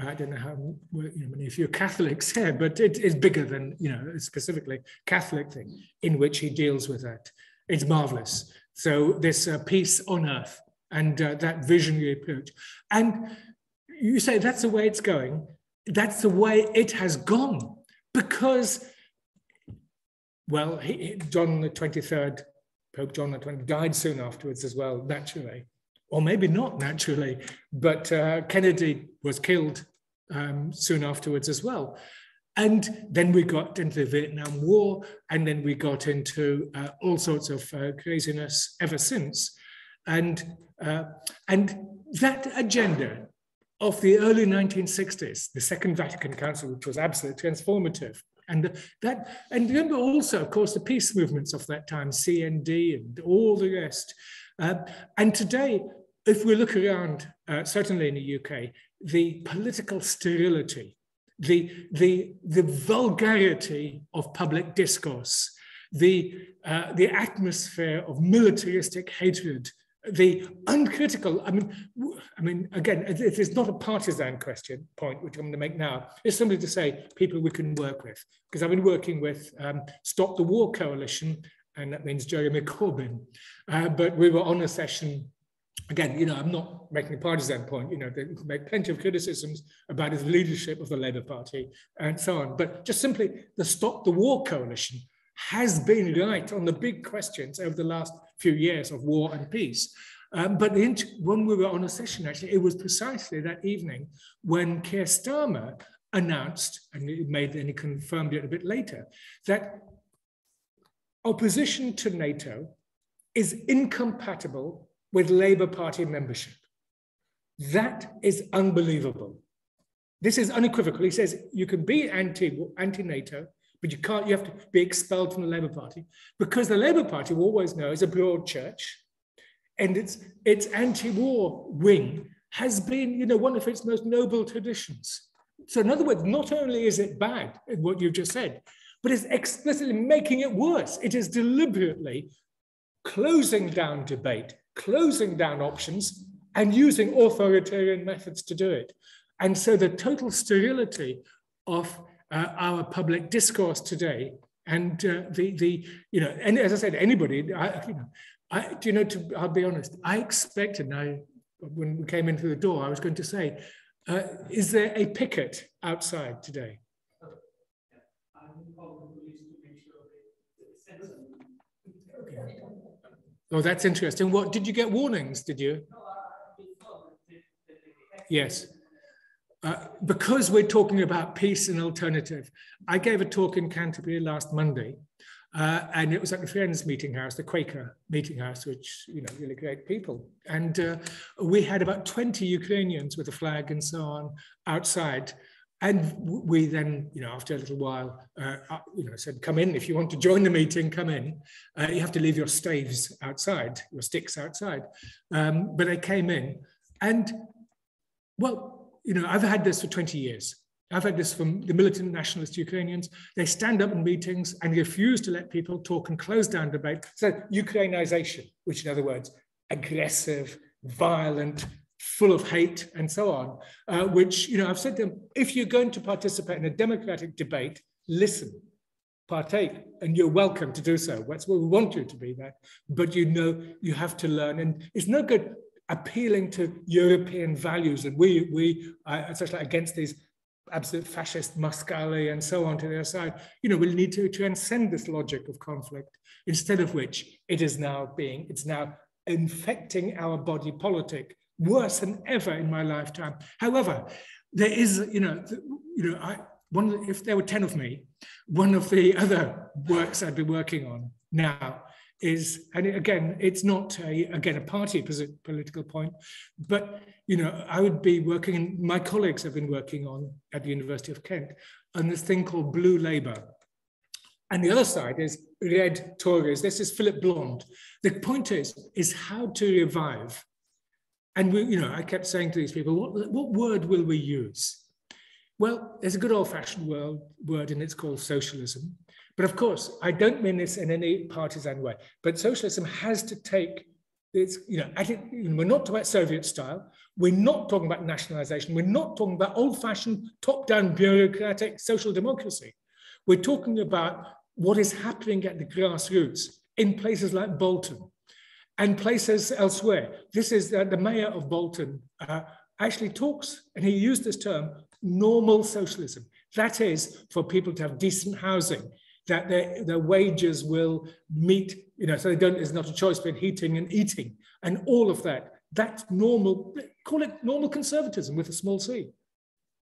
I don't know how you know, many of you are Catholics here, but it is bigger than, you know, specifically Catholic thing in which he deals with that. It's marvelous. So this uh, peace on earth and uh, that visionary approach. And you say that's the way it's going. That's the way it has gone because, well, he, John the 23rd, Pope John the 20th, died soon afterwards as well, naturally or maybe not naturally, but uh, Kennedy was killed um, soon afterwards as well. And then we got into the Vietnam War, and then we got into uh, all sorts of uh, craziness ever since. And, uh, and that agenda of the early 1960s, the Second Vatican Council, which was absolutely transformative, and that, and remember also, of course, the peace movements of that time, CND and all the rest. Uh, and today, if we look around, uh, certainly in the UK, the political sterility, the, the, the vulgarity of public discourse, the, uh, the atmosphere of militaristic hatred, the uncritical, I mean, I mean, again, it is not a partisan question point, which I'm going to make now. It's simply to say people we can work with, because I've been working with um, Stop the War Coalition, and that means Jeremy Corbyn. Uh, but we were on a session again, you know, I'm not making a partisan point, you know, they make plenty of criticisms about his leadership of the Labour Party and so on. But just simply the Stop the War coalition has been right on the big questions over the last few years of war and peace. Um, but when we were on a session, actually, it was precisely that evening when Keir Starmer announced, and he made and he confirmed it a bit later, that opposition to NATO is incompatible with Labour Party membership. That is unbelievable. This is unequivocal. He says you can be anti, anti-NATO, but you can't, you have to be expelled from the Labour Party because the Labour Party, we always know, is a broad church and its, its anti-war wing has been, you know, one of its most noble traditions. So in other words, not only is it bad, what you've just said, but it's explicitly making it worse. It is deliberately closing down debate, closing down options and using authoritarian methods to do it. And so the total sterility of uh, our public discourse today and uh, the, the, you know, and as I said, anybody, I, you know, I, do you know, to, I'll be honest, I expected, I, when we came in through the door, I was going to say, uh, is there a picket outside today? Oh, that's interesting. What did you get warnings? Did you? Yes. Uh, because we're talking about peace and alternative, I gave a talk in Canterbury last Monday, uh, and it was at the Friends Meeting House, the Quaker Meeting House, which you know really great people. And uh, we had about 20 Ukrainians with a flag and so on outside. And we then, you know, after a little while, uh, uh, you know, said, come in. If you want to join the meeting, come in. You have to leave your staves outside, your sticks outside. Um, but they came in. And, well, you know, I've had this for 20 years. I've had this from the militant nationalist Ukrainians. They stand up in meetings and refuse to let people talk and close down debate. So Ukrainization, which in other words, aggressive, violent, full of hate and so on, uh, which, you know, I've said to them, if you're going to participate in a democratic debate, listen, partake, and you're welcome to do so. That's what we want you to be there. But you know, you have to learn. And it's no good appealing to European values. And we, we are especially against these absolute fascist Muscali and so on to the other side. You know, we'll need to transcend this logic of conflict, instead of which it is now being, it's now infecting our body politic worse than ever in my lifetime. However, there is, you know, you know, I, one if there were 10 of me, one of the other works I'd be working on now is, and again, it's not a, again, a party political point, but, you know, I would be working, my colleagues have been working on at the University of Kent on this thing called Blue Labour. And the other side is red Tories. This is Philip Blond. The point is, is how to revive and we, you know, I kept saying to these people, what, what word will we use? Well, there's a good old-fashioned word, word, and it's called socialism. But of course, I don't mean this in any partisan way. But socialism has to take It's, you know, we're not talking about Soviet style. We're not talking about nationalization. We're not talking about old-fashioned top-down bureaucratic social democracy. We're talking about what is happening at the grassroots in places like Bolton and places elsewhere. This is uh, the mayor of Bolton uh, actually talks, and he used this term, normal socialism. That is for people to have decent housing, that their, their wages will meet, you know, so they don't, there's not a choice between heating and eating and all of that. That's normal, call it normal conservatism with a small c.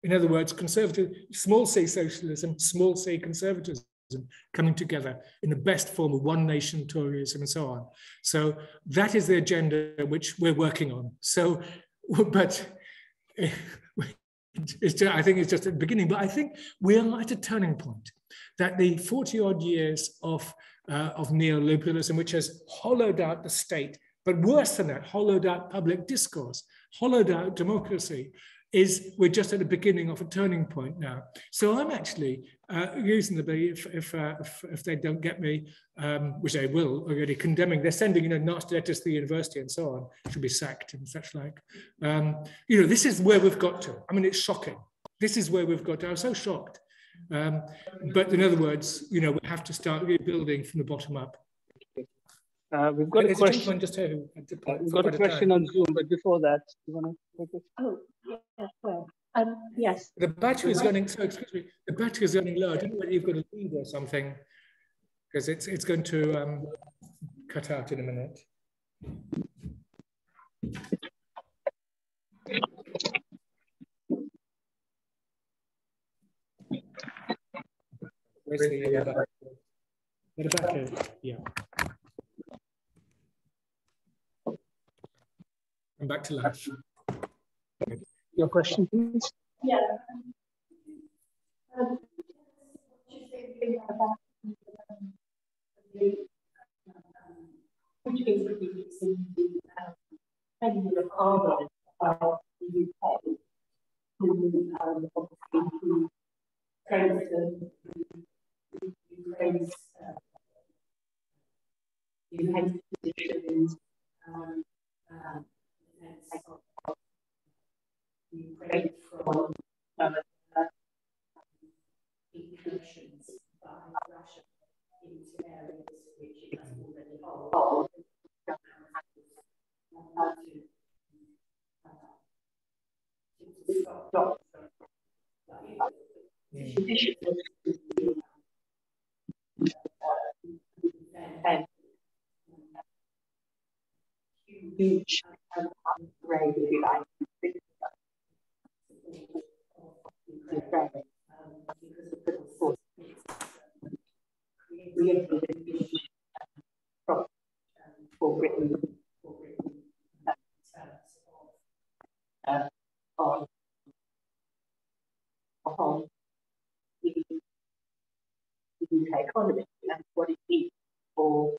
In other words, conservative, small c socialism, small c conservatism coming together in the best form of one nation Toryism and so on. So that is the agenda which we're working on. So, but I think it's just at the beginning, but I think we are at a turning point that the 40 odd years of, uh, of neoliberalism, which has hollowed out the state, but worse than that, hollowed out public discourse, hollowed out democracy, is we're just at the beginning of a turning point now. So I'm actually uh, reasonably, if if, uh, if, if they don't get me, um, which they will already condemning, they're sending you know nasty letters to the university and so on, should be sacked and such like. Um, you know, this is where we've got to. I mean, it's shocking. This is where we've got to. I was so shocked. Um, but in other words, you know, we have to start rebuilding from the bottom up. Uh, we've got a question. Just here uh, we've got a question on Zoom, but before that, you want to take it? Oh, yeah, well, um, yes. The battery is running. So excuse me. The battery is running low. I don't know whether you've got a lead or something, because it's it's going to um, cut out in a minute. Where's the, uh, the battery? Yeah. Come back to life. Your question, please? Yeah. Um, Ukraine's uh, Ukraine's positions um, um, Ukraine from uh, incursions by Russia into areas which it has already held. To stop. Huge upgrade, if you like, for Britain uh, on, on the UK economy and what it means for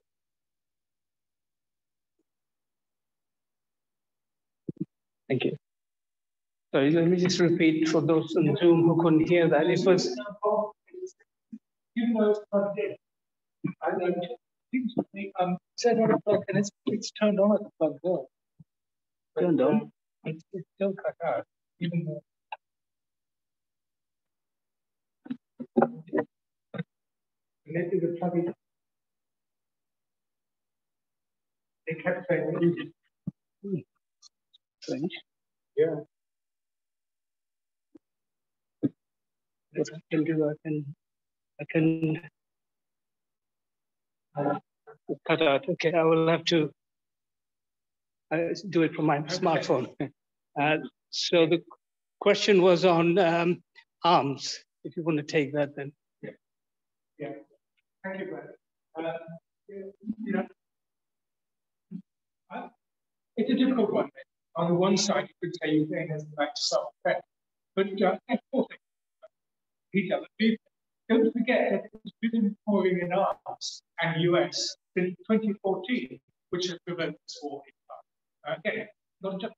Thank you. Sorry, let me just repeat for those on Zoom who couldn't hear that. It was. It's plugged in. I know um, set on a plug and it's, it's turned on at the plug there. Turned on. It's, it's still cut out, even though. And this is a plug in. They kept saying that you did. Strange. Yeah. what I can do, I can, I can uh, cut out. Okay, I will have to uh, do it from my okay. smartphone. Uh, so the question was on um, arms. If you want to take that, then. Yeah. Yeah. Thank you, Brad. Uh, you know, it's a difficult one. On the one side, you could say Ukraine has the right to self-defense, but uh, detail. Don't forget that it's been pouring in US since 2014, which has prevented this war in Again, not just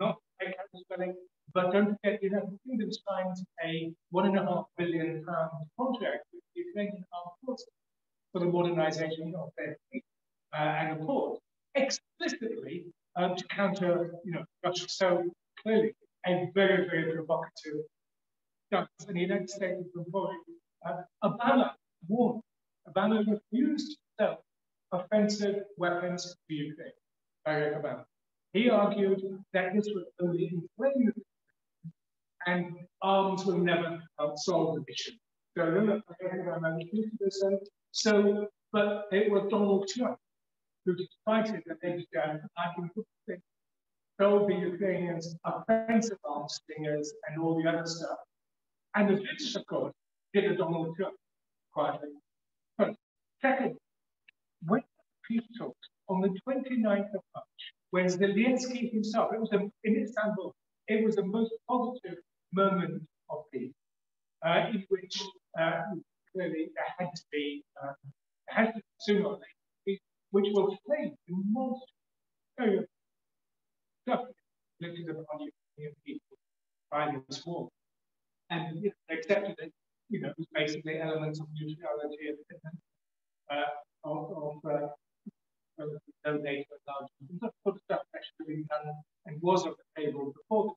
not a spelling, but don't forget, the kingdom signed a one and a half billion pound contract with the Ukrainian armed forces for the modernization of their fleet. Uh, and of course, explicitly um, to counter, you know, Russia. So clearly, a very, very provocative stance. And the United States is employing uh, Obama warned, Obama refused to sell offensive weapons to Ukraine. Barack Obama. He argued that this would only inflame the and arms will never help solve the mission. So, um, so, but it was Donald Trump who decided that they began things, told the Ukrainians offensive arms slingers and all the other stuff. And the British, of course, did a Donald Trump quietly. Second, when peace talks on the 29th of March, when Zelensky himself, it was a, in Istanbul, it was the most positive moment of peace, uh, in which uh, clearly there had to be, uh, had to be sooner or later, which will play the most very stuff inflicted upon European people by this war. And you know, accepted it, you know, basically elements of neutrality and uh, of, of uh, no data large that sort of stuff actually being done and was on the table before the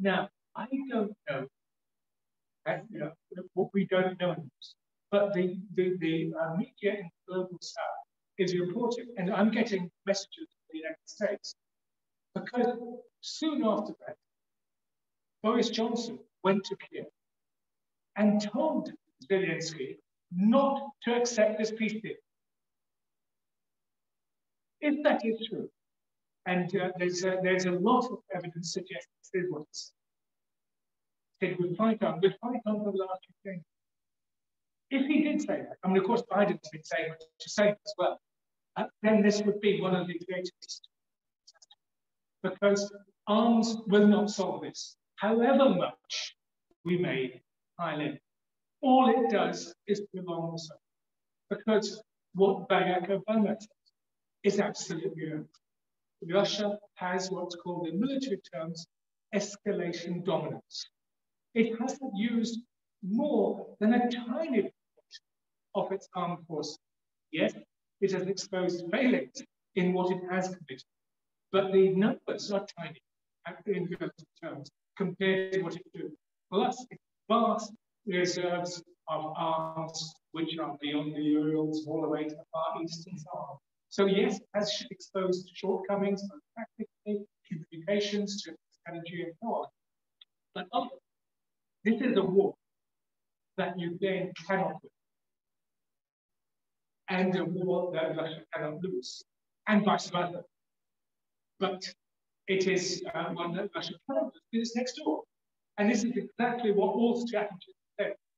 Now, I don't know, and, you know what we don't know but the, the, the uh, media in the global south is reporting, and I'm getting messages from the United States, because soon after that, Boris Johnson went to Kiev and told Zelensky not to accept this peace deal. If that is true, and uh, there's, a, there's a lot of evidence suggesting it's said, we'll fight on, we'll fight on for the last thing. If he did say that, I mean, of course, Biden's been saying what to say as well, uh, then this would be one of the greatest. Because arms will not solve this, however much we may pile in. All it does is prolong the suffering. Because what Barack Obama said is absolutely wrong. Russia has what's called in military terms escalation dominance. It hasn't used more than a tiny bit of its armed forces. Yes, it has exposed failings in what it has committed, but the numbers are tiny in terms compared to what it did. Plus, vast reserves of arms which are beyond the Urals all the way to the Far East and so on. So yes, has exposed shortcomings, both practically, communications, to energy and so on. But this is a war that Ukraine cannot win. And a war that Russia cannot lose, and vice versa. But it is uh, one that Russia cannot lose because it's next door. And this is exactly what all strategists.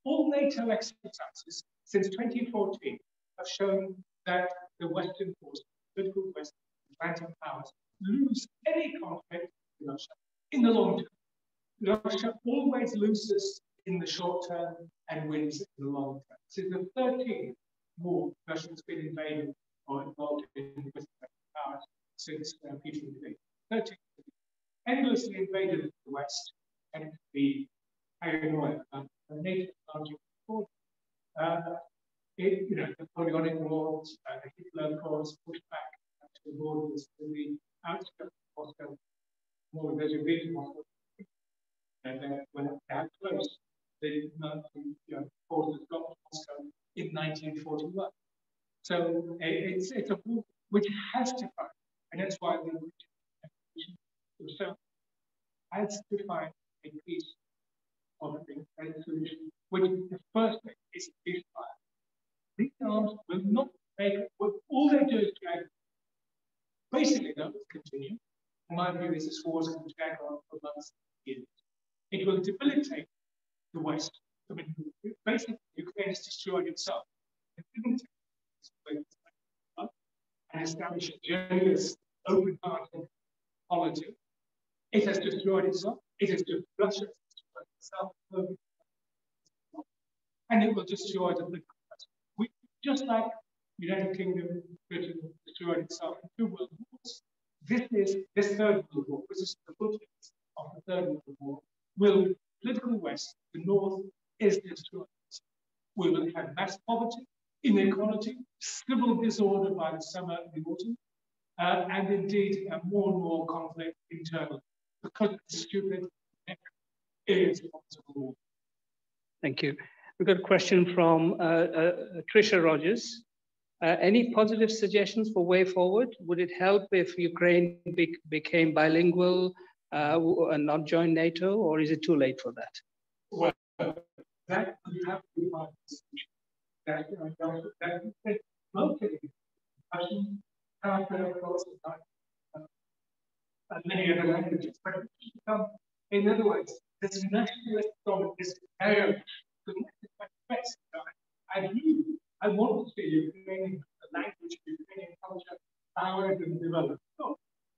All NATO exercises since 2014 have shown that the Western forces, political West, Atlantic powers, lose any conflict with Russia in the long term. Russia always loses in the short term and wins in the long term. Since the 13th war Russia's been invaded or involved in with powers since uh, Peter the 13th, endlessly invaded the West and the paranoia NATO largely uh, it, you know, the Napoleonic wars, uh, the Hitler cause pushed back to the borders to the outskirts of Moscow, more big Moscow. And then when it got close, the you know, forces got to Moscow in 1941. So it's, it's a war which has to fight, and that's why the so has to find a peace of a solution, which the first thing is ceasefire. These arms will not make, all they do is drag. Basically, that will continue. My view is this war is going to drag on for months and years. It will debilitate the West. I mean, basically, Ukraine has destroyed itself. It didn't and establish a generous, open-hearted polity. It has destroyed itself. It has destroyed Russia. And it will destroy the We just like United Kingdom, Britain destroyed itself in two world wars. This is this third world war, which is the footings of the third world war, will political West, the North, is destroyed. We will have mass poverty, inequality, civil disorder by the summer and the autumn, uh, and indeed uh, more and more conflict internally because of stupid Thank you. We've got a question from uh, uh, Trisha Rogers. Uh, any positive suggestions for way forward? Would it help if Ukraine be became bilingual uh, and not join NATO, or is it too late for that? Well, that you have to be the solution. That, uh, that, that uh, and many other languages, but in other words, this nationalist from this area, the best. I really I want to see Ukrainian language, Ukrainian culture, powered and developed. So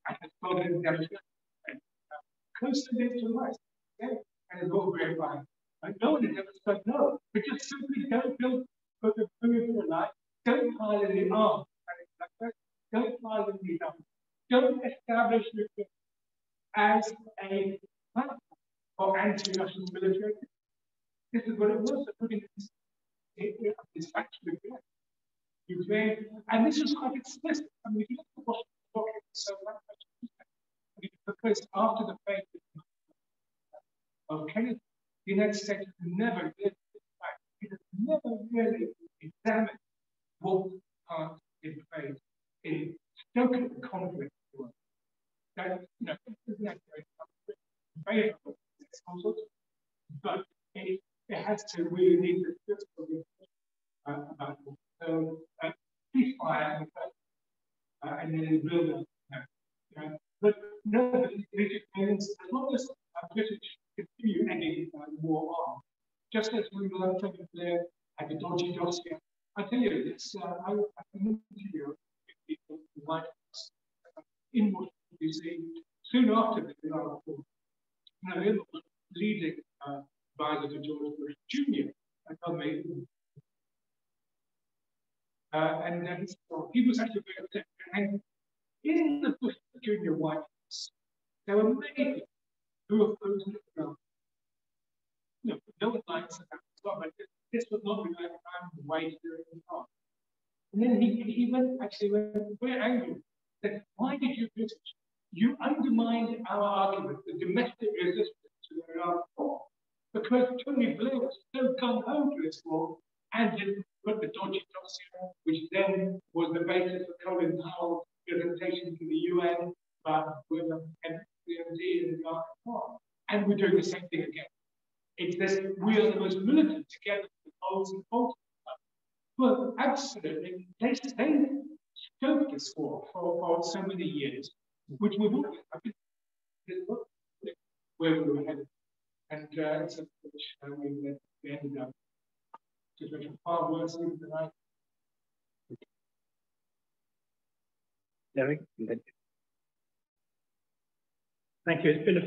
I have started intelligence and uh, constantly to us. Yeah, and it's all very fine. I no one has ever said no. We just simply don't build for the food for life. Don't pile in the arms. Don't pile in the arms. Don't establish Ukraine as a platform for anti-Russian military. This is what it was. Putting it's actually good. Ukraine, and this is quite explicit. I mean, if you look at what so much, because after the faith of Kennedy, the United States never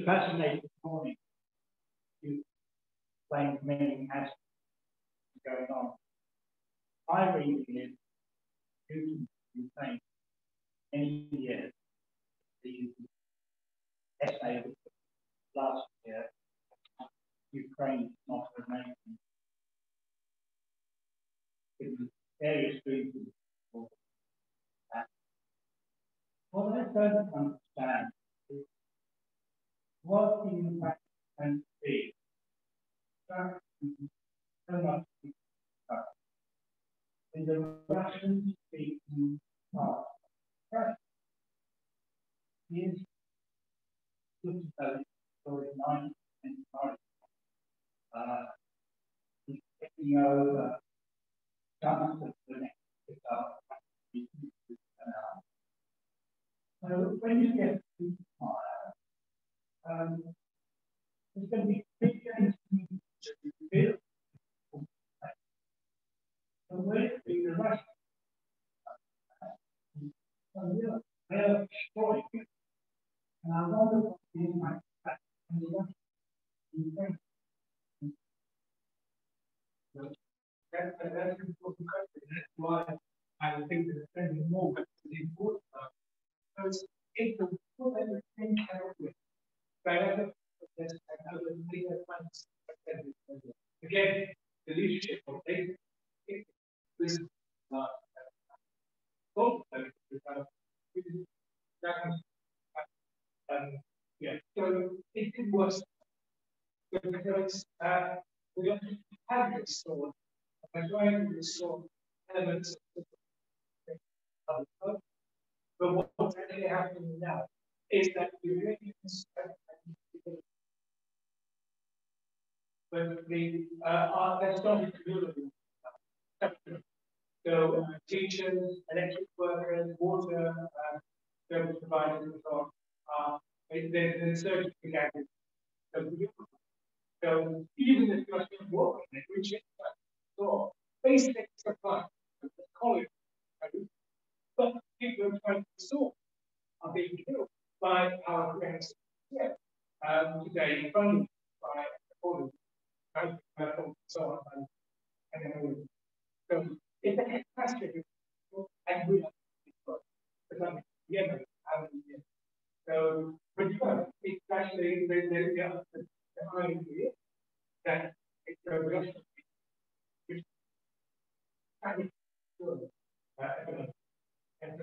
been a fascinating morning. You explained many aspects going on. I read it due to saying many years the essay last year Ukraine is not a nation. It was various reasons for that. What I don't understand what impact can be that in the Russian speaking part is at for 9 and uh, taking over of the next so when you get to um, there's going to be changes to it be the they're destroying it. And I wonder what the that on the Russians That, that, that's important question. That's why I think that spending more the important. Because if the people that we think Again, the leadership of this. So it, was because we don't have this sword. By going to sword, elements of the but what's actually happening now is that the Iranians but the uh, are, they're starting to do. So uh, teachers, electric workers, water, uh, service providers, and so on, uh, there's a surge began. So even if you're still working, which is so basic supply of the college, but people are trying to solve are being killed by our friends yeah. um, today, funded by the and so on, and, and then so it's a catastrophe, and we have to be Yemen, so, but you know, it's actually the, the, the, the idea that it's a Russian which of good. Uh, and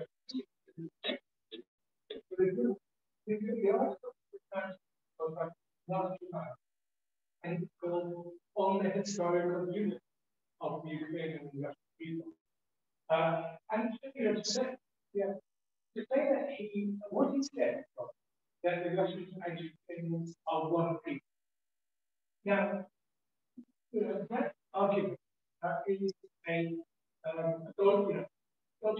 the, and called On the Historical Unit of the Ukrainian and Russian People. Uh, and you know, to yeah, to say that he, what he said that the Russians and Ukrainians are one people. Now, you know, that argument uh, is a um, thought, you know, thought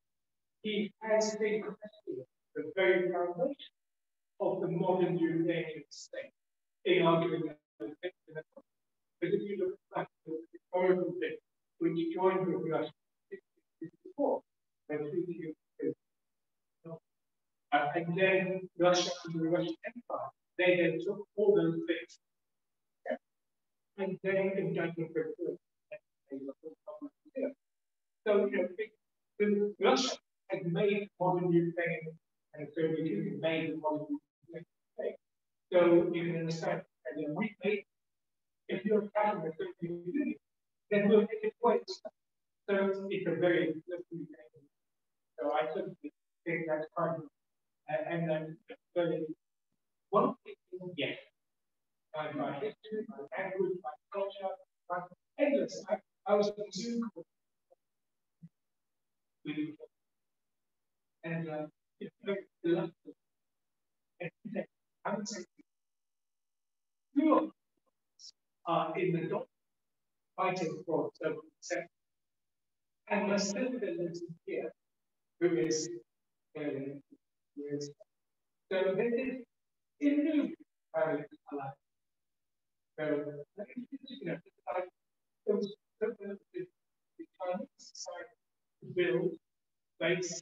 he has been questioning the very foundation of the modern Ukrainian state in arguing that because if you look back to the historical thing, which joined with Russia before, when treaty uh, and then Russia and the Russian Empire, they then took all those things and then in 1934, so you know, Russia had made modern Ukraine and the Soviet Union made modern so you can understand, and then we make, if you're tracking the 50 unit, then we'll take it twice. So it's a very slippery thing. So I certainly think that's fine. And, and then, very, one thing, yes, my, my history, my language, my culture, my endless. I, I was in Zoom and uh, it's very reluctant. And I would say two of are in the dock fighting for global consent. And my sister lives here, who is, uh, who is so this is in new family alive. So, you know, like, it was the, the, the Chinese society to build base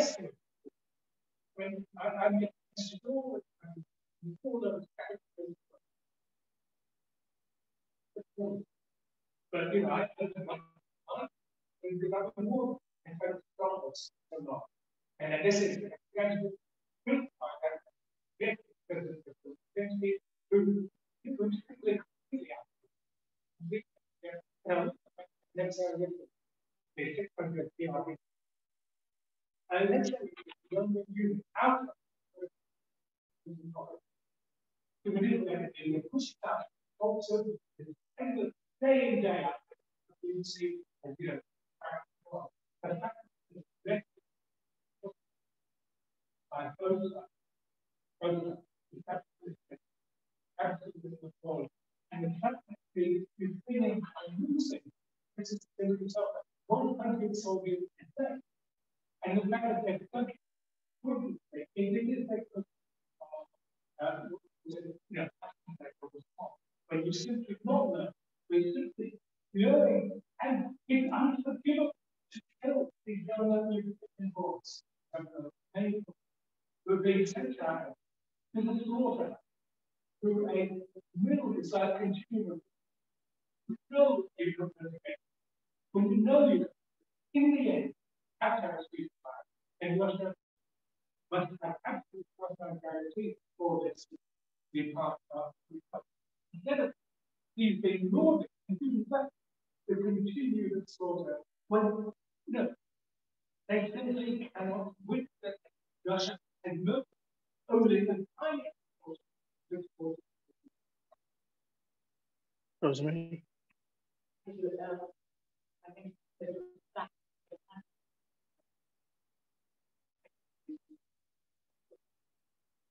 investment when I, I'm sure but you know, I told them and develop more and try to solve what's going on. And this is because of the potentially good good completely out. Basic hundred PRB. And let's when we use out we didn't let we pushed it out, also, and the day, we see, and you but that is directed by both sides. Both absolutely, absolutely. And the fact that we're feeling and losing, this is the result. One country solving and take it did take uh, you know, when you simply not learn, you simply learning and it's unforgivable to kill these young boys who are being sent out to the slaughter through a middle like consumer who know you can when you know you in the end, have and Russia must have absolute guarantee for this to be part of. Instead of these being Nordic and doing that, to continue the slaughter when, you know, they simply cannot witness Russia and murder only the tiniest Rosemary. I think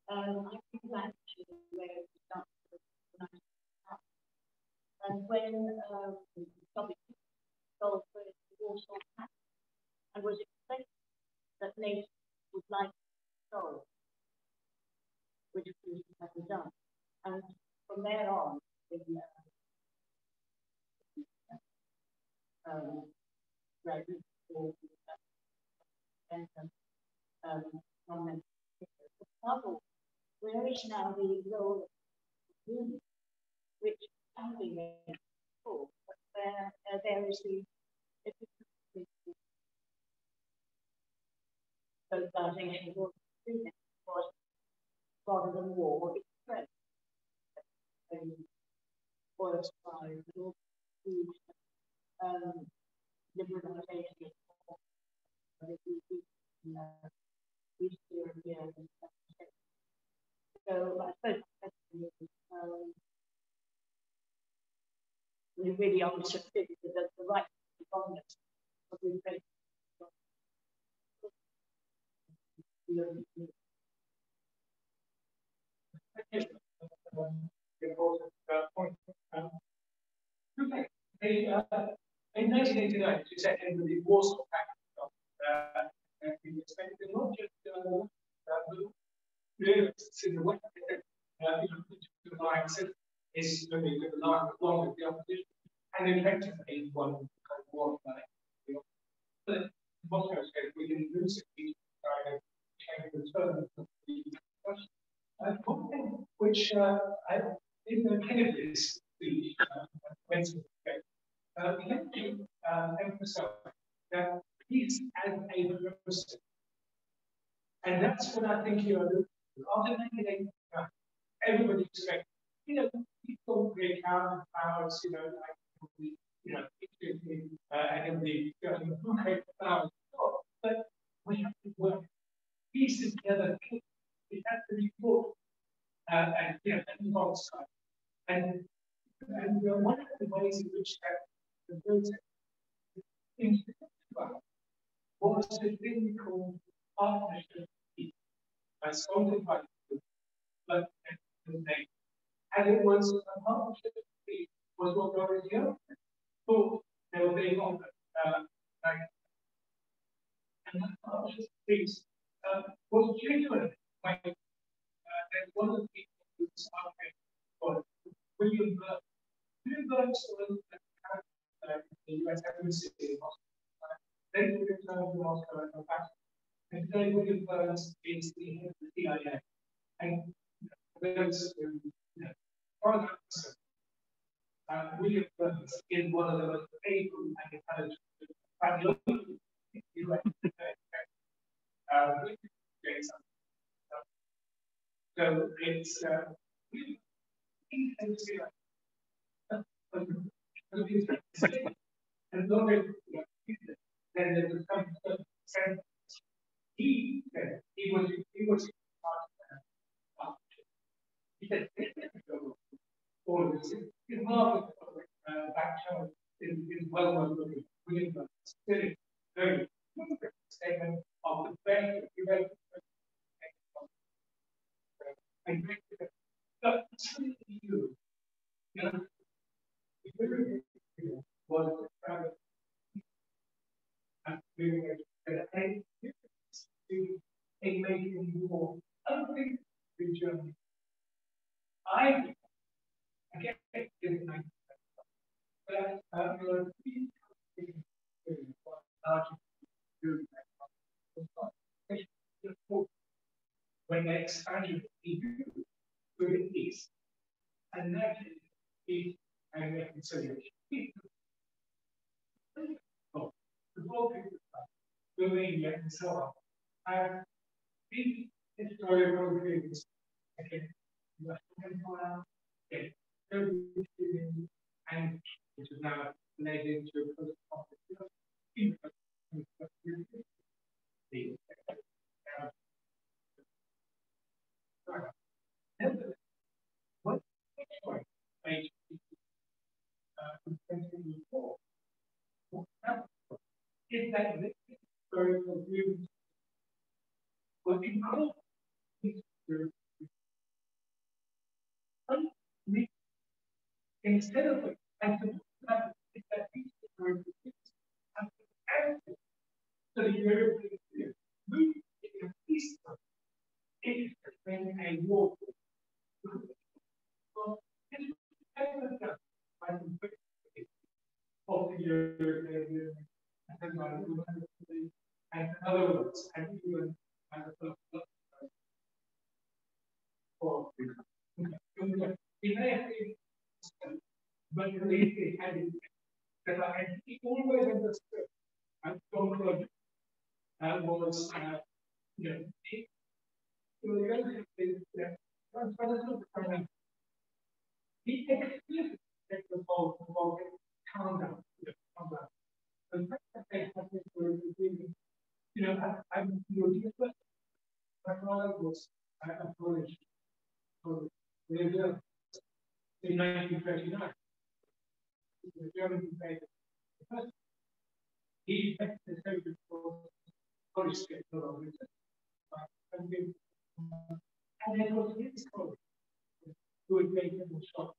that's where it starts. And when um, Warsaw Pact, was expected that NATO would like solve, which was never done. And from there on, the uh, um, school, um, um, the puzzle where is now the role of the union, which can be made full, but where uh, there is the socialization of was rather than war, it's threat. Forest fires, all food, um, liberalization of East European so I suppose um, we really understood the, the right economics of in 1989, you set in the Warsaw Pact, uh, and we expected not just uh, uh, to the way uh, the alliance is moving along, along with the opposition, and effectively one kind of war like But said we can lose it, we to change the terms of the. Uh, one thing which uh, I, in the Kennedy's speech, uh, Wednesday, uh, Kennedy uh, emphasized that peace as a process. And that's what I think you're after 1989, everybody expected, you know, people break out powers, you know, like you know, uh, and the who create powers. But we have to work pieces together. It has to be thought uh, and, you know, and sides. And, and uh, one of the ways in which that the things about was a thing called partnership by sponsored by but and it was a partnership was what Doris Young thought they were being offered. Uh, and that partnership piece uh, was genuine. Like, uh, one of the people who was William Burns. William Burns was uh, the US Embassy in Moscow. Then he returned to Moscow and back is the. And who you know, uh, William Burns is one of the most able and intelligent so it's uh, and then there's he said he was he was part of it. he said all this is not uh, who had taken the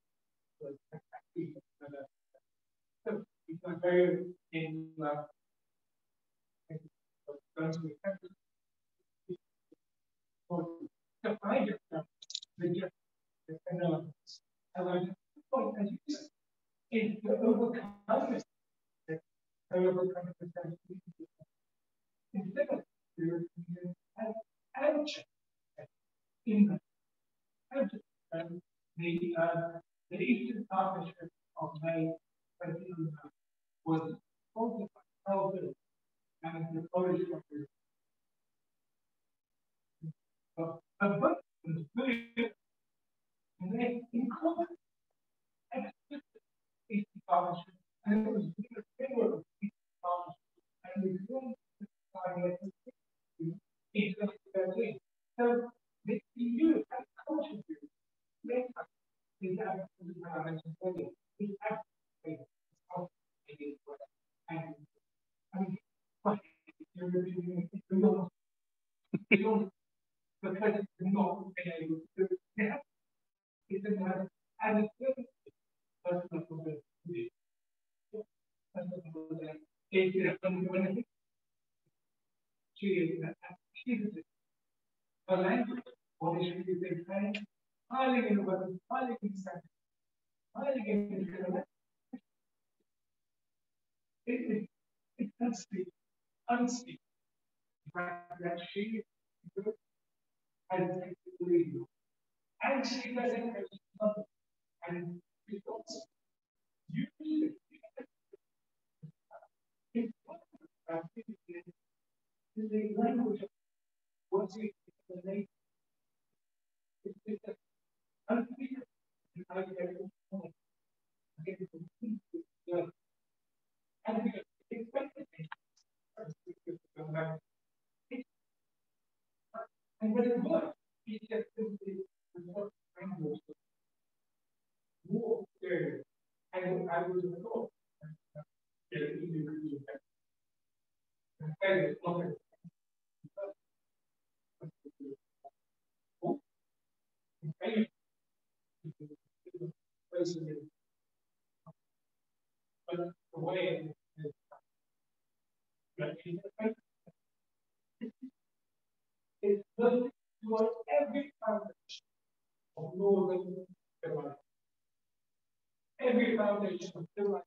every foundation of the right.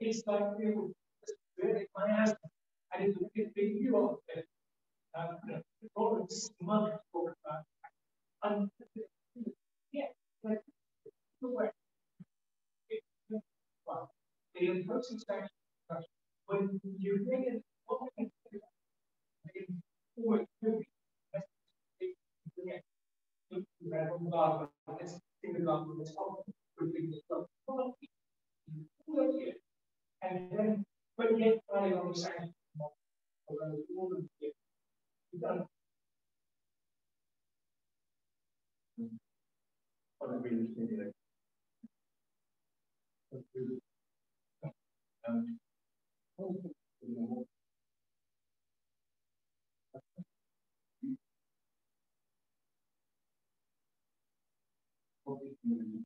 It's like you if I asked, I didn't look at you on it. Uh, the problem is month over time. And yeah, like the way. Well, the approach is when you bring it over and forward to the rather than the single and then, but yet play on the same the woman. You don't. Thank you.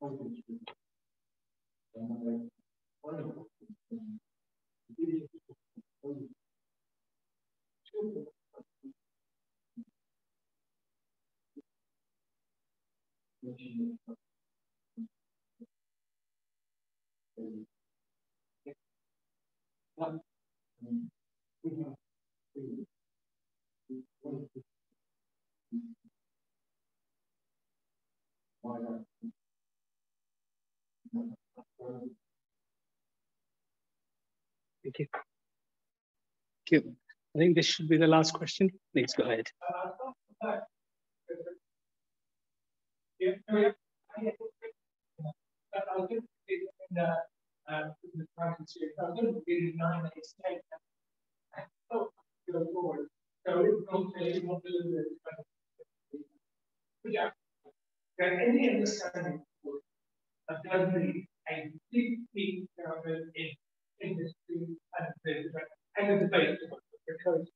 Why not? Thank you. Thank you. I think this should be the last question. Please go ahead. But yeah, any understanding of that big, big in industry and the, and the debate. because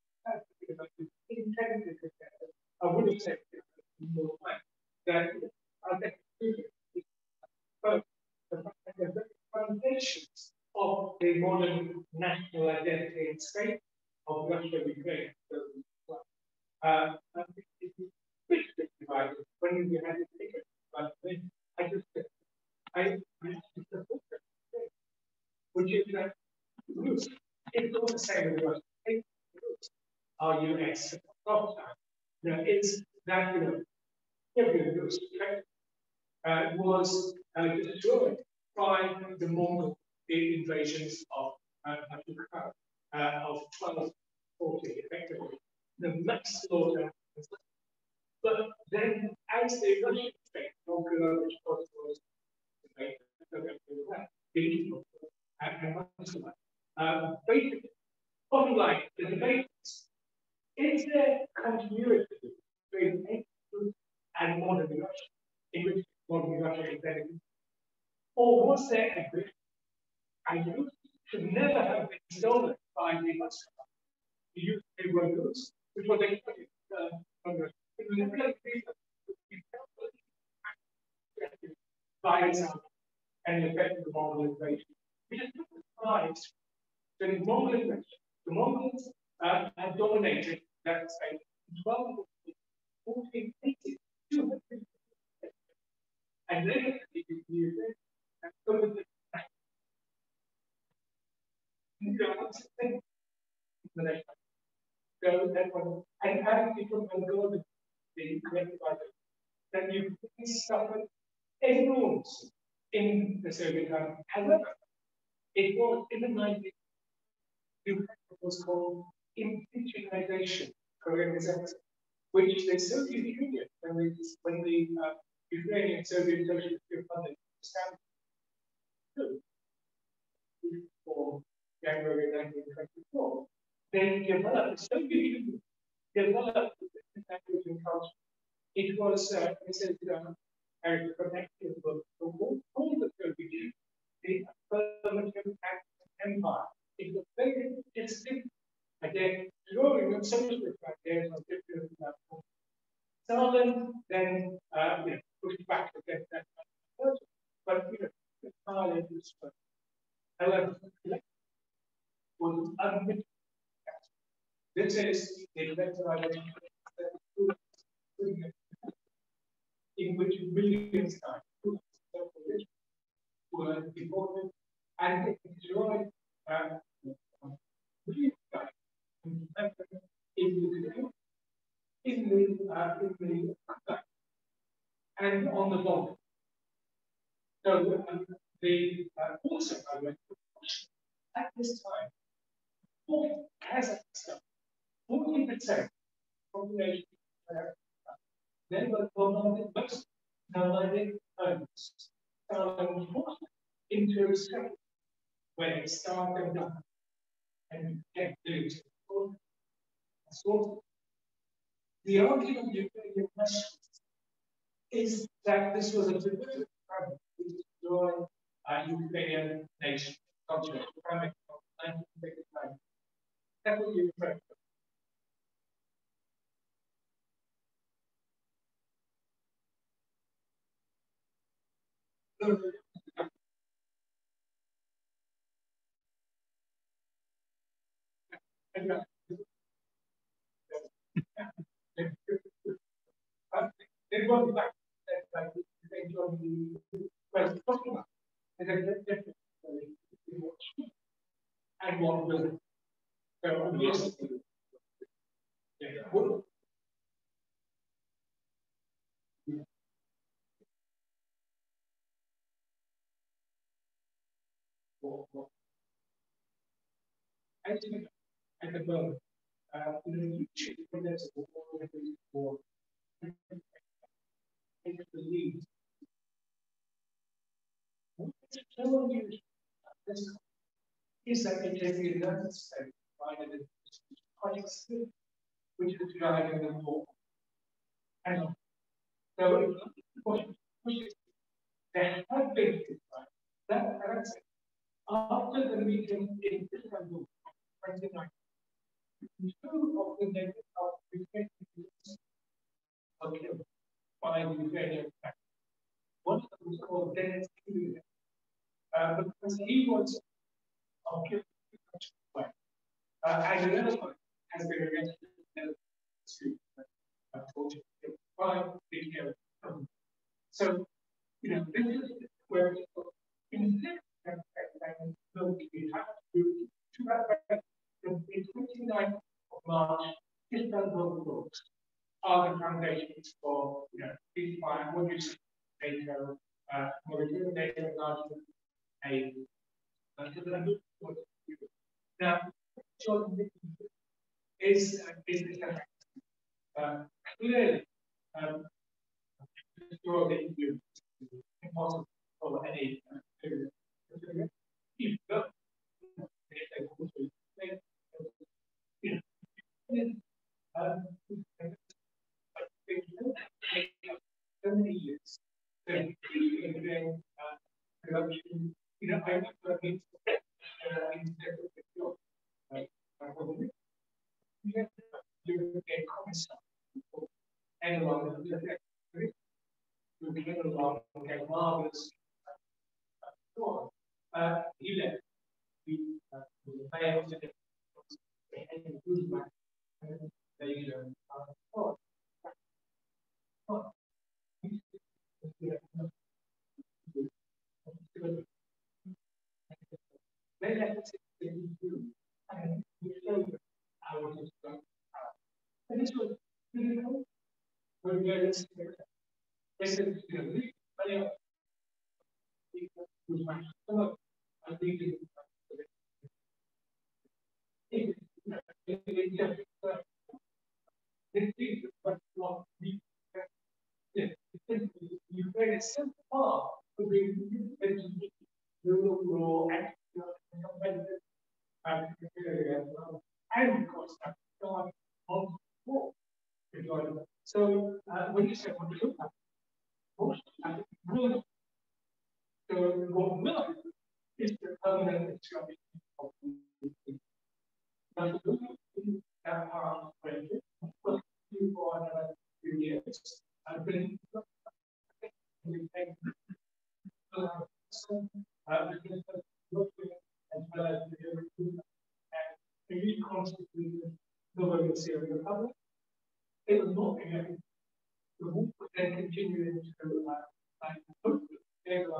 It was uh, Mrs. Uh, had secondary nervous state provided is quite extreme, which is driving them forward. And so if you push it, there have been right? that corrects. After the meeting in Istanbul, 2019, two of the natives of Ukrainian were killed by the Ukrainian attack. One of them was called Dennis Kulik, uh, because he was I, I remember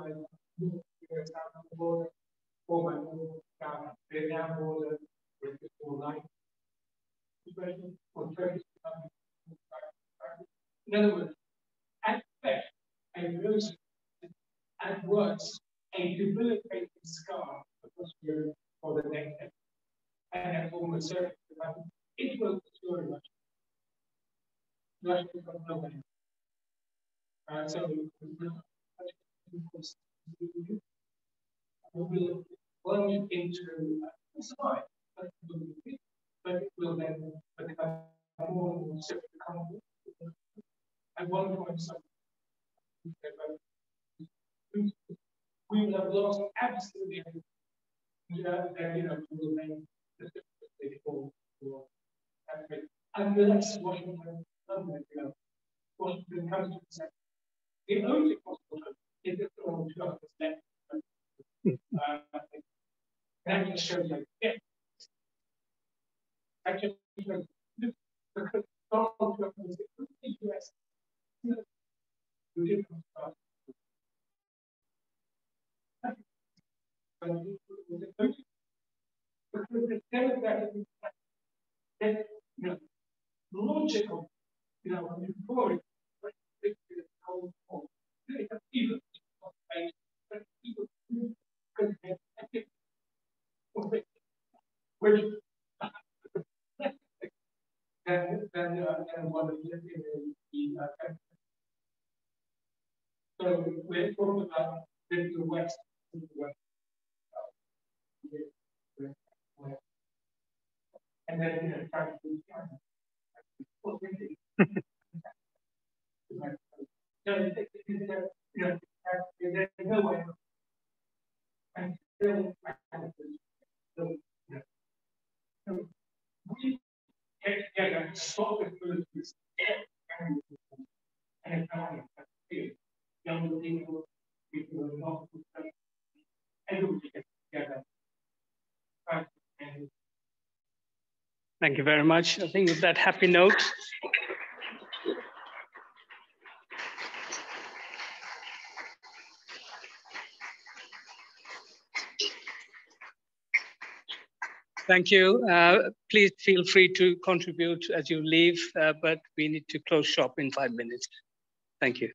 realize Thank you very much. I think with that happy note, Thank you. Uh, please feel free to contribute as you leave, uh, but we need to close shop in five minutes. Thank you.